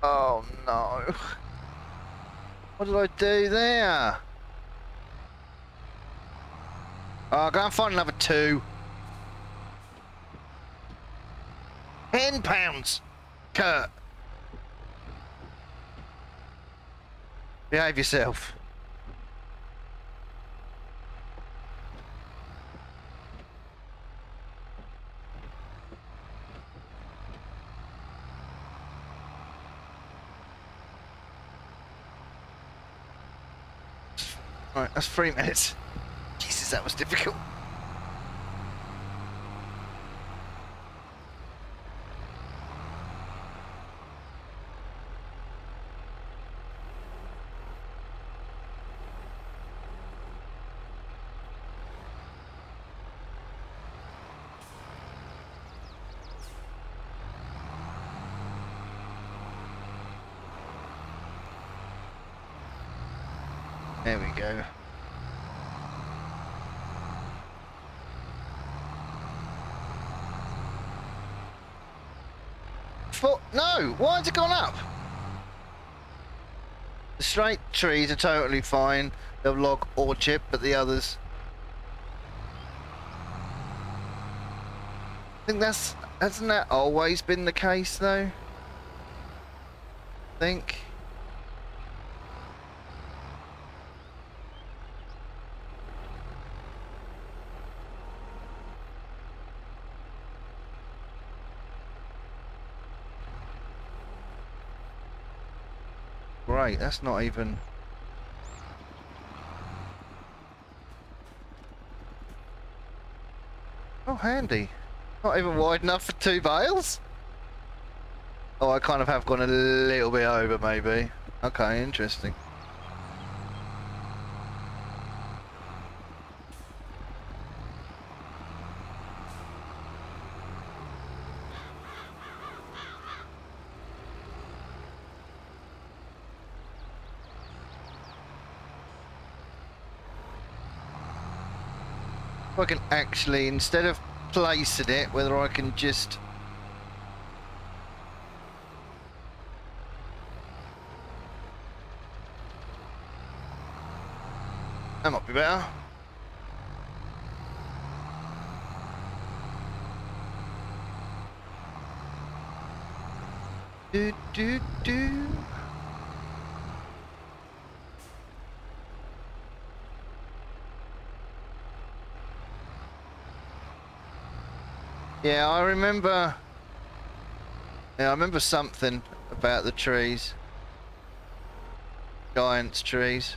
Oh no. What did I do there? Oh, go and find another two. Ten pounds. Kurt. Behave yourself. Alright, that's three minutes. Jesus, that was difficult. Why has it gone up? The straight trees are totally fine. They'll log or chip, but the others... I think that's... Hasn't that always been the case, though? I think. That's not even... Oh, handy. Not even wide enough for two bales? Oh, I kind of have gone a little bit over, maybe. Okay, interesting. Can actually, instead of placing it, whether I can just... That might be better. Do do do. Yeah, I remember. Yeah, I remember something about the trees. Giants trees.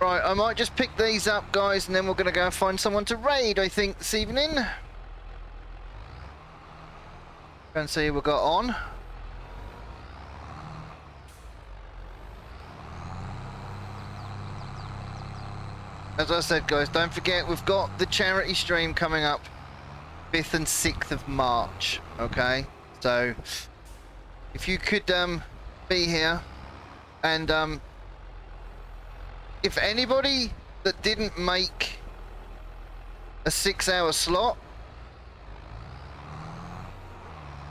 Right, I might just pick these up, guys, and then we're going to go and find someone to raid, I think, this evening. Go and see who we got on. As I said, guys, don't forget, we've got the charity stream coming up 5th and 6th of March, okay? So, if you could um, be here and um, if anybody that didn't make a six hour slot,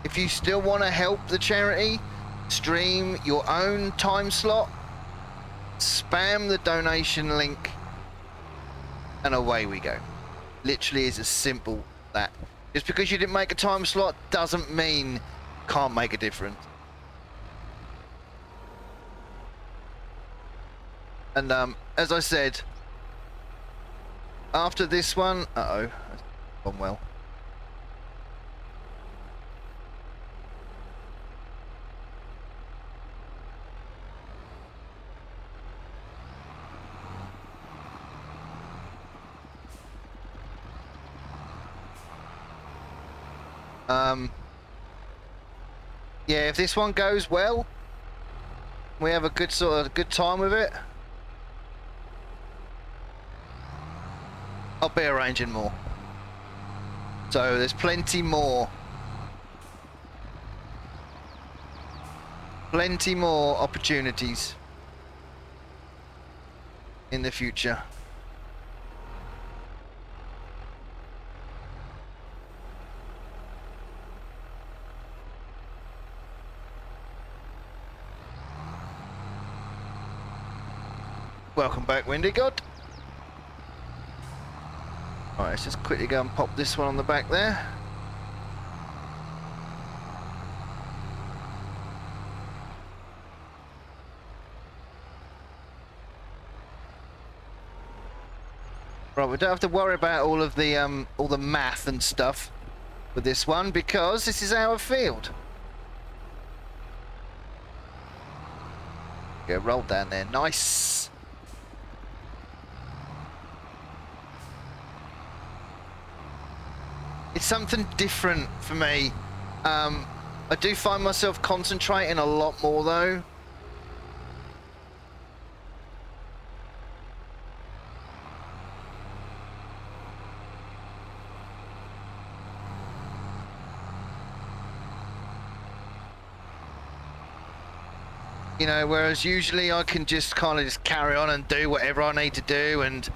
if you still want to help the charity, stream your own time slot, spam the donation link, and away we go. Literally is as simple that. Just because you didn't make a time slot doesn't mean can't make a difference. And um, as I said, after this one, uh-oh, that's gone well. Um, yeah, if this one goes well, we have a good sort of good time with it. I'll be arranging more. So there's plenty more. Plenty more opportunities in the future. Welcome back, Windy God. Alright, let's just quickly go and pop this one on the back there. Right, we don't have to worry about all of the um, all the math and stuff with this one because this is our field. Go roll down there, nice. It's something different for me. Um, I do find myself concentrating a lot more though. You know, whereas usually I can just kind of just carry on and do whatever I need to do and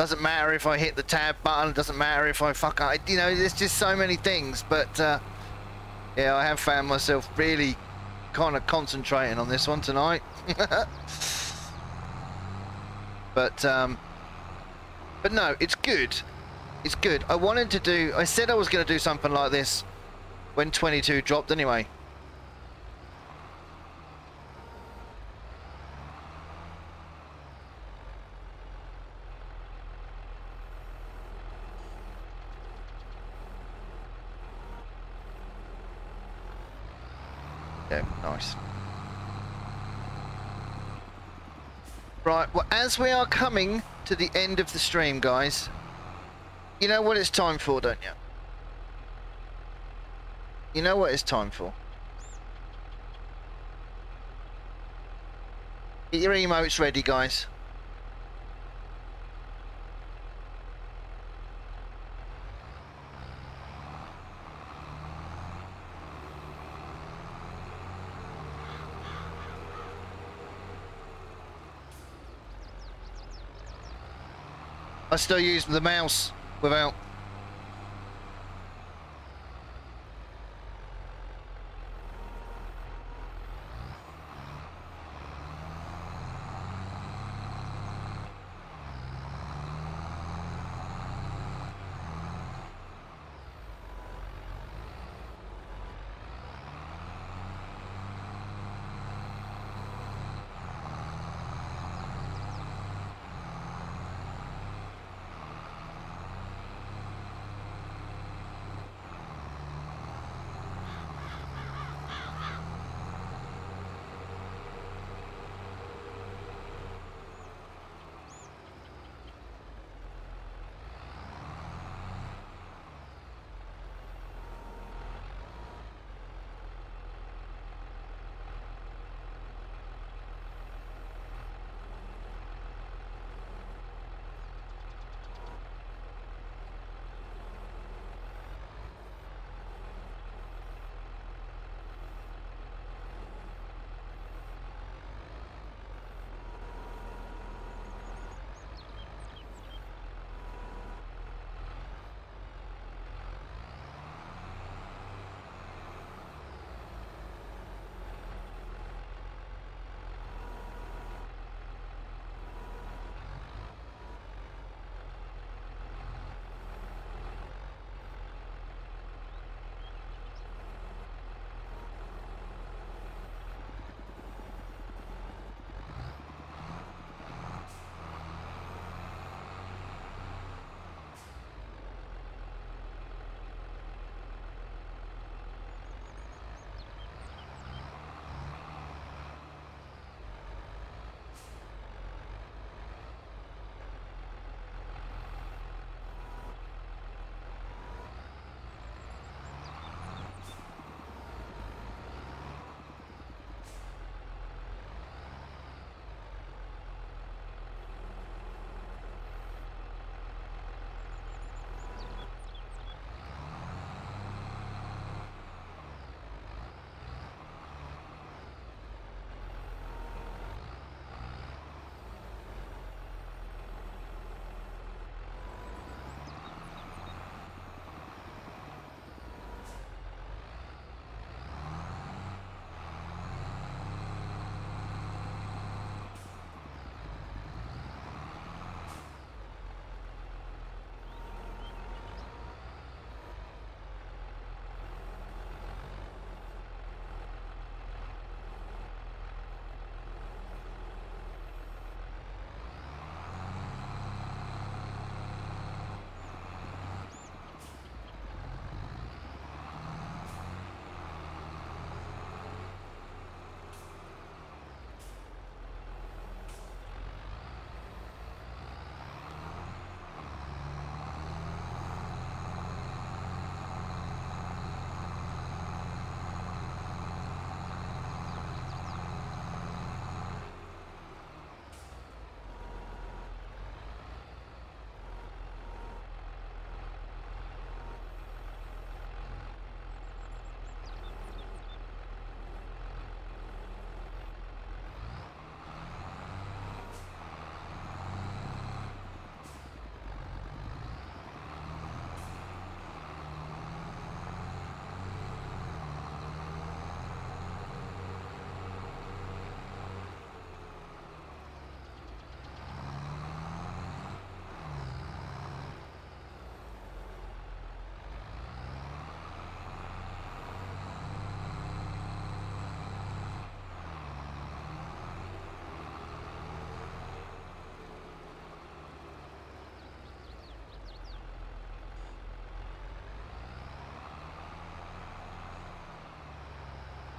doesn't matter if I hit the tab button, doesn't matter if I fuck up, you know, there's just so many things, but uh, yeah, I have found myself really kind of concentrating on this one tonight. but, um, but no, it's good. It's good. I wanted to do, I said I was going to do something like this when 22 dropped anyway. Yeah, nice. Right, well, as we are coming to the end of the stream, guys, you know what it's time for, don't you? You know what it's time for. Get your emotes ready, guys. I still use the mouse without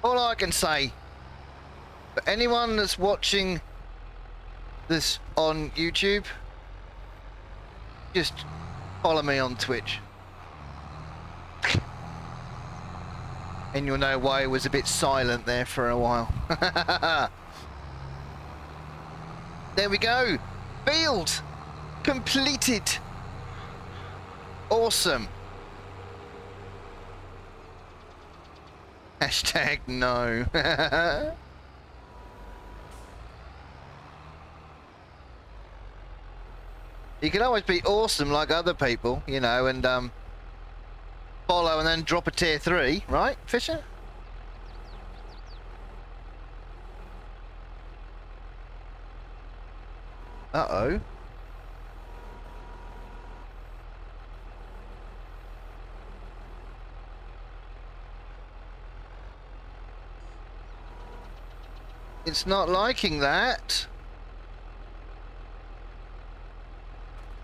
all I can say, for anyone that's watching this on YouTube, just follow me on Twitch. And you'll know why it was a bit silent there for a while. there we go. Field completed. Awesome. Hashtag no. you can always be awesome like other people, you know, and um, follow and then drop a tier 3, right, Fisher? Uh-oh. It's not liking that.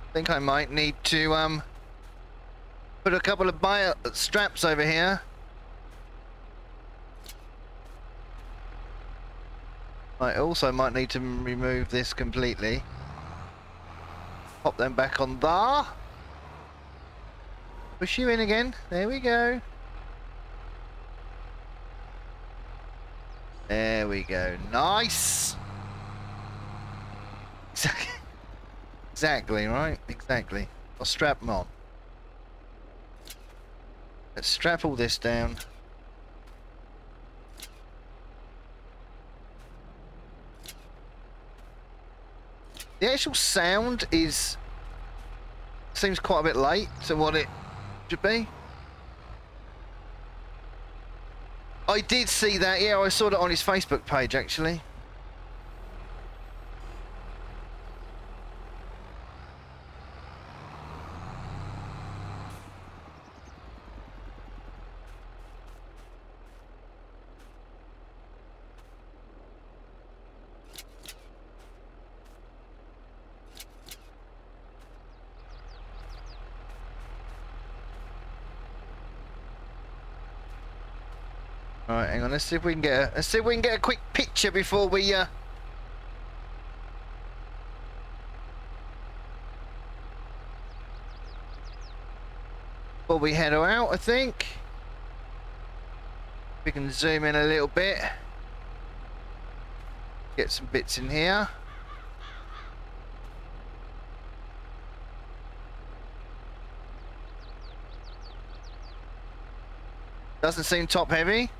I think I might need to um put a couple of bio straps over here. I also might need to remove this completely. Pop them back on there. Push you in again. There we go. There we go. Nice! Exactly, right? Exactly. I'll strap them on. Let's strap all this down. The actual sound is... Seems quite a bit late to what it should be. I did see that, yeah, I saw that on his Facebook page actually. Alright, hang on, let's see if we can get a let's see if we can get a quick picture before we uh Before we head out, I think. We can zoom in a little bit. Get some bits in here. Doesn't seem top heavy.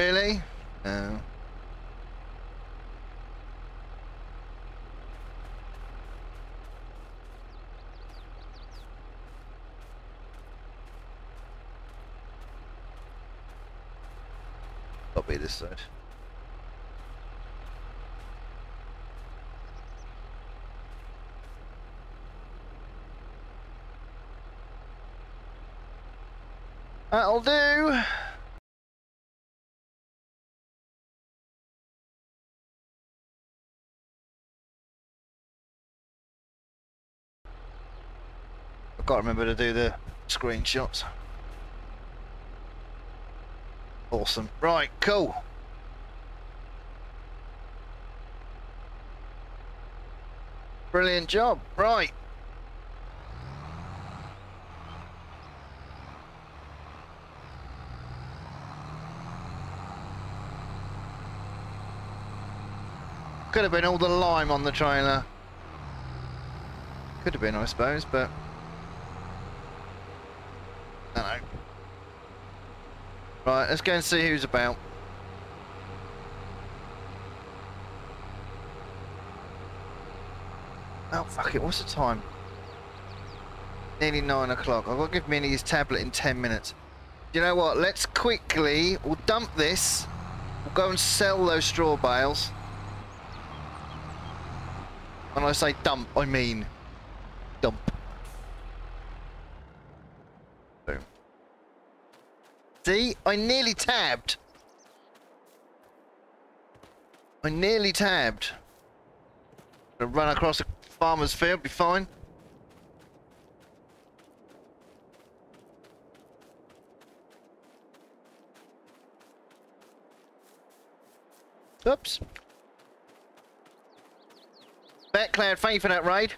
Really? No. Copy this side. That'll do. Got to remember to do the screenshots. Awesome. Right, cool. Brilliant job. Right. Could have been all the lime on the trailer. Could have been, I suppose, but... I know. Right, let's go and see who's about. Oh, fuck it, what's the time? Nearly 9 o'clock. I've got to give Minnie his tablet in 10 minutes. You know what, let's quickly, we'll dump this. We'll go and sell those straw bales. When I say dump, I mean dump. See, I nearly tabbed. I nearly tabbed. Gonna run across a farmer's field, be fine. Oops. Backcloud, thank you for that raid.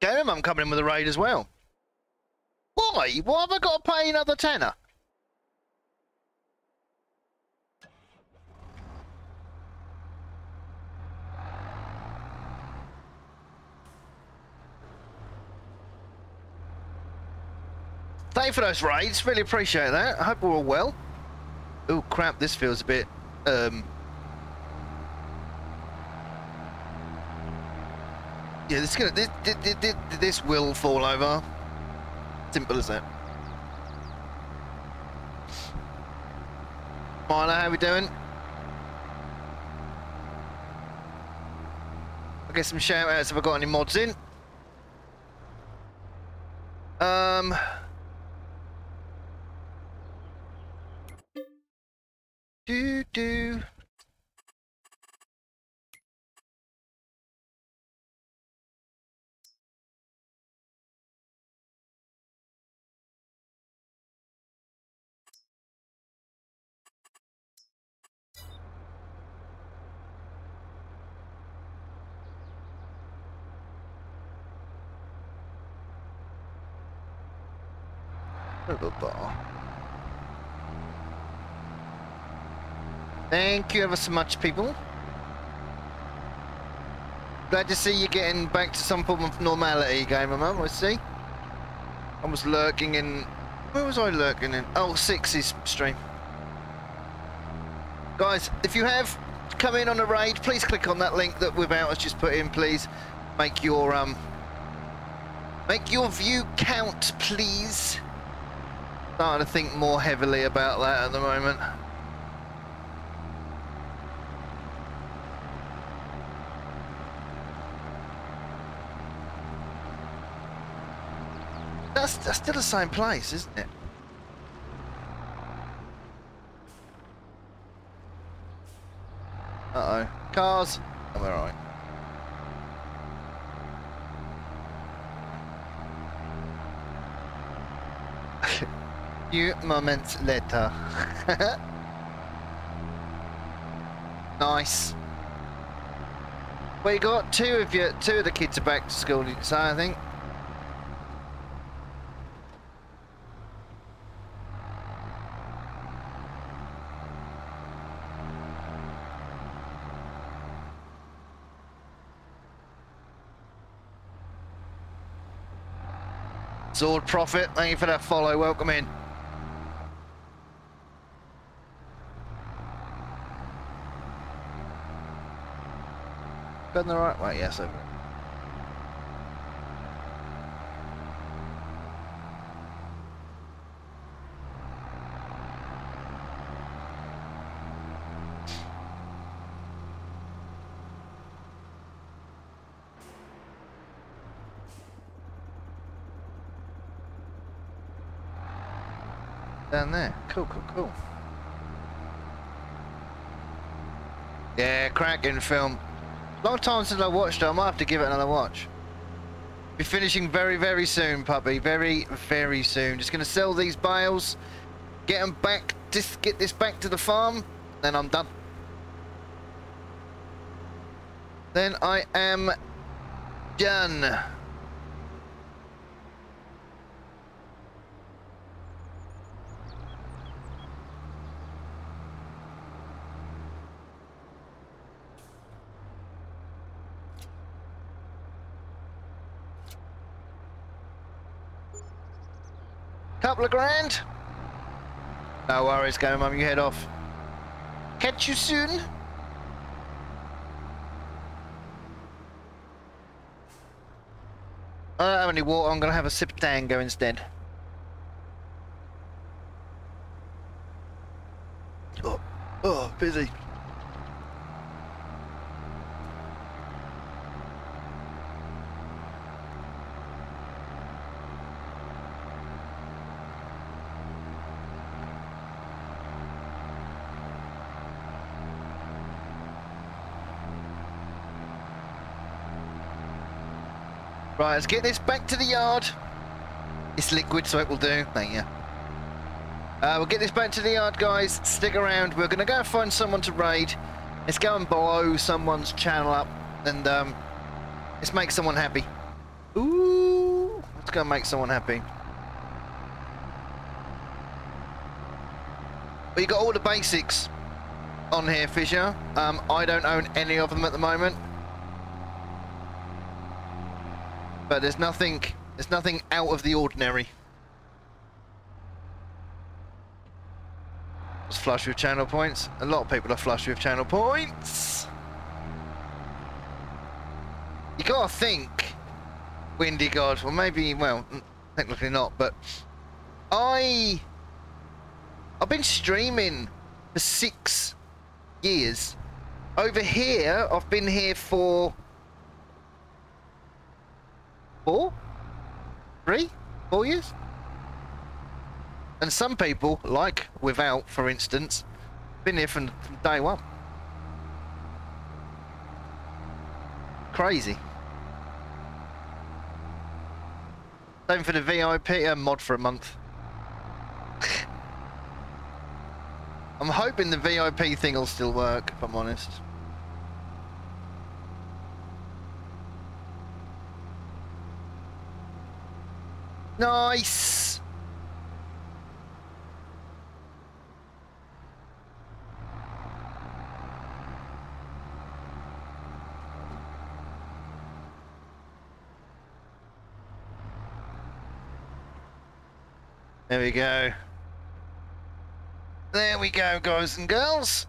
Damn, I'm coming in with a raid as well. Why? Why have I got to pay another tenner? Thank you for those raids. Really appreciate that. I hope we're all well. Oh crap, this feels a bit um Yeah, this gonna this, this, this, this will fall over. Simple as that. Miner, how we doing? I'll get some shout outs if I got any mods in. Um Do do. Thank you ever so much, people. Glad to see you getting back to some form of normality, Gamer Mum, I see. I was lurking in... Where was I lurking in? Oh, Six's stream. Guys, if you have come in on a raid, please click on that link that Without has just put in, please. Make your, um... Make your view count, please. Starting to think more heavily about that at the moment. That's, that's still the same place, isn't it? Uh-oh. Cars. I'm alright. Few moments later. nice. You got two of your two of the kids are back to school, so I think. Sword Prophet, thank you for that follow. Welcome in. Going the right way? Yes, over. Down there. Cool, cool, cool. Yeah, cracking film. Long time since I watched it. I might have to give it another watch. Be finishing very, very soon, puppy. Very, very soon. Just gonna sell these bales, get them back, just get this back to the farm, then I'm done. Then I am done. couple of grand. No worries, go mum, you head off. Catch you soon. I don't have any water, I'm gonna have a sip of tango instead. Oh, oh, busy. Let's get this back to the yard. It's liquid, so it will do. Thank you. Uh, we'll get this back to the yard, guys. Stick around. We're going to go find someone to raid. Let's go and blow someone's channel up and um, let's make someone happy. Ooh, let's go and make someone happy. We got all the basics on here, Fisher. Um, I don't own any of them at the moment. But there's nothing, there's nothing out of the ordinary. It's flush with channel points. A lot of people are flush with channel points. You gotta think, Windy God. Well, maybe, well, technically not, but I, I've been streaming for six years. Over here, I've been here for four, three, four years. And some people, like Without, for instance, been here from, from day one. Crazy. Same for the VIP, a uh, mod for a month. I'm hoping the VIP thing will still work, if I'm honest. Nice! There we go. There we go, guys and girls.